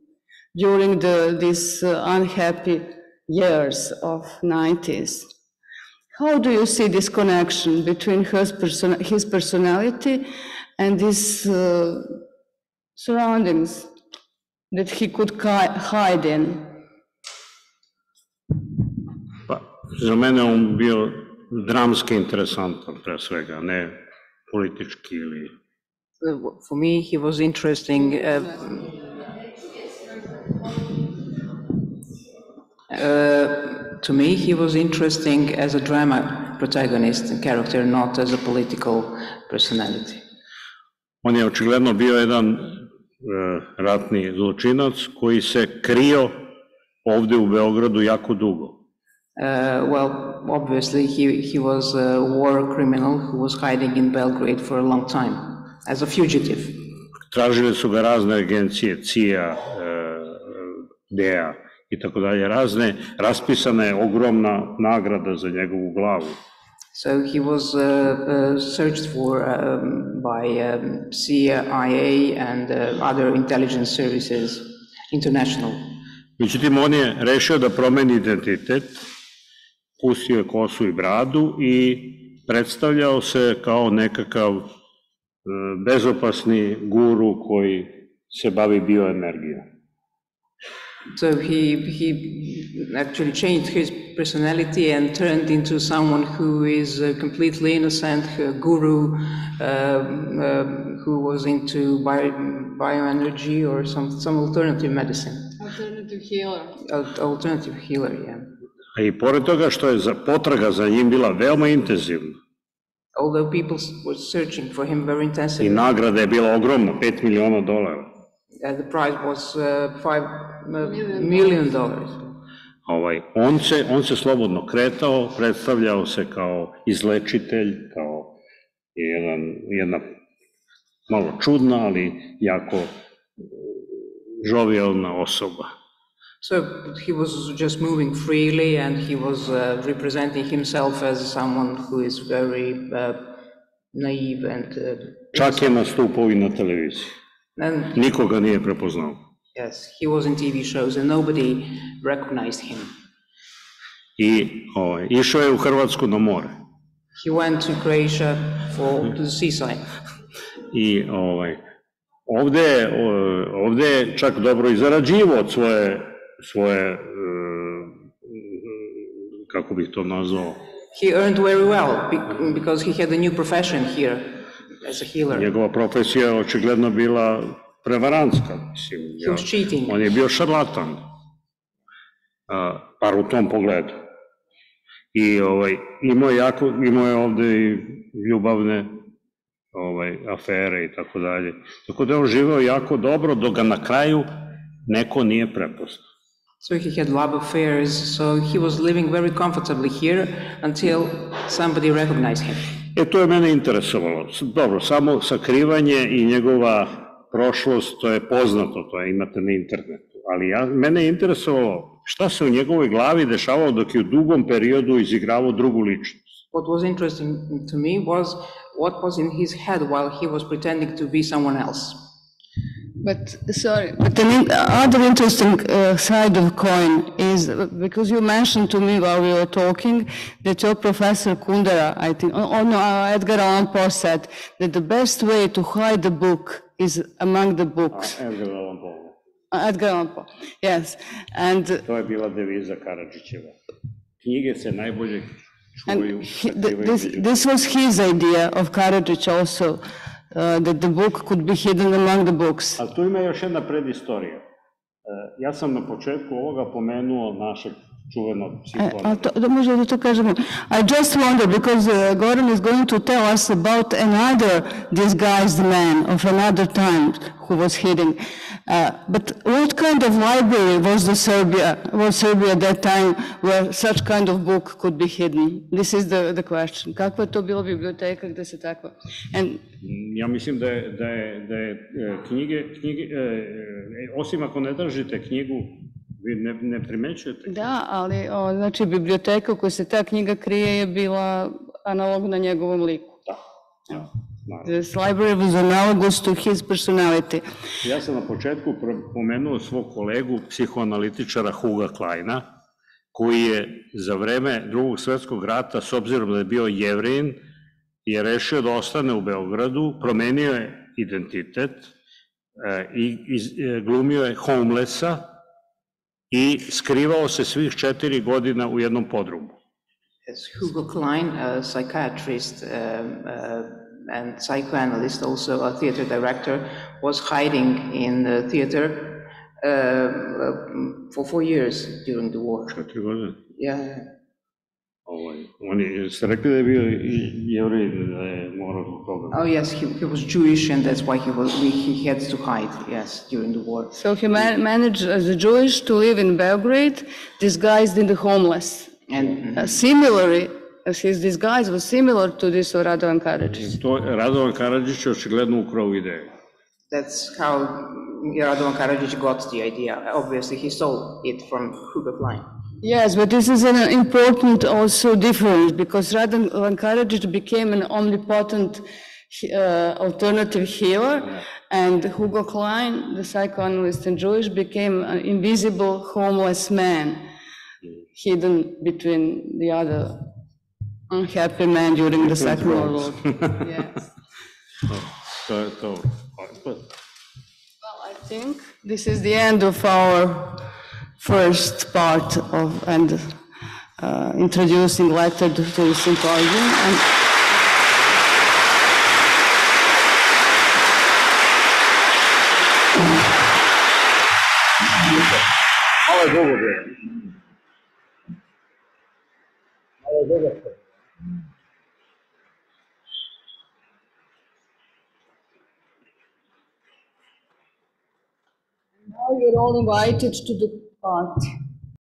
during the, these uh, unhappy years of 90s. How do you see this connection between his, person his personality and these uh, surroundings that he could hide in? Za mene on bio dramski interesantan pre svega, ne politički ili... For me, he was interesting uh, Uh, to me, he was interesting as a drama protagonist and character, not as a political personality. On je očigledno bio jedan uh, ratni zločinac koji se krio ovde u Beogradu jako dugo. Uh, well, obviously, he, he was a war criminal who was hiding in Belgrade for a long time as a fugitive. Tražile su ga razne agencije, CIA, uh, DEA, i tako dalje, razne, raspisana je ogromna nagrada za njegovu glavu. So he was uh, uh, searched for um, by um, CIA and uh, other intelligence services, international. Međutim, on je rešio da promeni identitet, pustio je kosu i bradu i predstavljao se kao nekakav uh, bezopasni guru koji se bavi bioenergijom. So he, he actually changed his personality and turned into someone who is a completely innocent, a guru um, um, who was into bio, bioenergy or some, some alternative medicine. Alternative healer. alternative healer, yeah. A i pored toga što je za, potraga za njim bila veoma intenzivna. Although people were searching for him very intensively. I nagrada je bila ogromna, 5 miliona dolara. Uh, the price was uh, 5 million dollars. Ovaj, on, se, on se slobodno kretao, predstavljao se kao izlečitelj, kao jedan, jedna malo čudna, ali jako žovijalna osoba. So he was just moving freely and he was uh, representing himself as someone who is very uh, naive and... Uh, Čak je nastupao i na televiziji. And Nikoga nije prepoznao. Yes, he was in TV shows and nobody recognized him. I ovaj, išao je u Hrvatsku na more. He went to Croatia for to the seaside. I ovaj, ovde, ovde je čak dobro i zarađivo od svoje, svoje e, kako bih to nazvao, He earned very well because he had a new profession here as a healer. Njegova profesija je očigledno bila prevarantska, mislim. He was cheating. On je bio šarlatan, par u tom pogledu. I ovaj, imao, je jako, imao je ovde i ljubavne ovaj, afere i tako dalje. Tako da je on živeo jako dobro, dok ga na kraju neko nije prepoznao. So he had love affairs, so he was living very comfortably here until somebody recognized him. E, to je mene interesovalo. Dobro, samo sakrivanje i njegova prošlost, to je poznato, to je, imate na internetu. Ali ja, mene je interesovalo šta se u njegovoj glavi dešavalo dok je u dugom periodu izigravao drugu ličnost. What was interesting to me was what was in his head while he was pretending to be someone else. But sorry, but the other interesting uh, side of coin is because you mentioned to me while we were talking that your professor Kundera, I think, oh, oh no, uh, Edgar Allan Poe said that the best way to hide the book is among the books. A, Edgar Allan Poe. Uh, Edgar Allan Poe, yes. And to je bila deviza Karadžićeva. Knjige se najbolje čuvaju, And he, th- this, this was his idea of Karadžić also, uh, that the book could be hidden among the books. Ali tu ima još jedna predistorija. E, Ja sam na početku ovoga pomenuo našeg čuvenog E, to, da možda da to kažemo. I just wonder, because uh, Goran is going to tell us about another disguised man of another time who was hidden. Uh, but what kind of library was the Serbia, was Serbia at that time where such kind of book could be hidden? This is the, the question. Kakva je to bila biblioteka gde se takva? And Ja mislim da je, da je, da je e, knjige, knjige e, e, osim ako ne držite knjigu, vi ne, ne primećujete. Da, ali o, znači biblioteka u kojoj se ta knjiga krije je bila analogna njegovom liku. Da, da, naravno. This library was analogous to his personality. Ja sam na početku pomenuo svog kolegu, psihoanalitičara Huga Kleina, koji je za vreme drugog svetskog rata, s obzirom da je bio jevrin, je rešio da ostane u Beogradu, promenio je identitet e, i iz, e, glumio je homelessa i skrivao se svih četiri godina u jednom podrumu. Yes, Hugo Klein, a psychiatrist um, uh, and psychoanalyst, also a theater director, was hiding in the theater uh, uh, for four years during the war. Četiri godine. Yeah, Ovaj, on je, ste rekli da je bio i jevrin, da je morao zbog toga. Oh yes, he, he was Jewish, and that's why he was he, he had to hide. Yes, during the war. So he man- managed as a Jewish to live in Belgrade, disguised in the homeless. And Uh, similarly, as his disguise was similar to this of Radovan Karadžić. Mm-hmm. To, Radovan Karadžić je očigledno ukrao ideju. that's how Radovan Karadzic got the idea. Obviously, he stole it from Hugo Klein. Yes, but this is an important also difference because Radovan Karadžić became an omnipotent uh, alternative healer, and Hugo Klein, the psychoanalyst and Jewish, became an invisible homeless man, hidden between the other unhappy men during the Second World War. Yes. To je to. Well, I think this is the end of our first part of, and uh, introducing letter to the symposium. And Hvala Bogu da je. now you're all invited to the path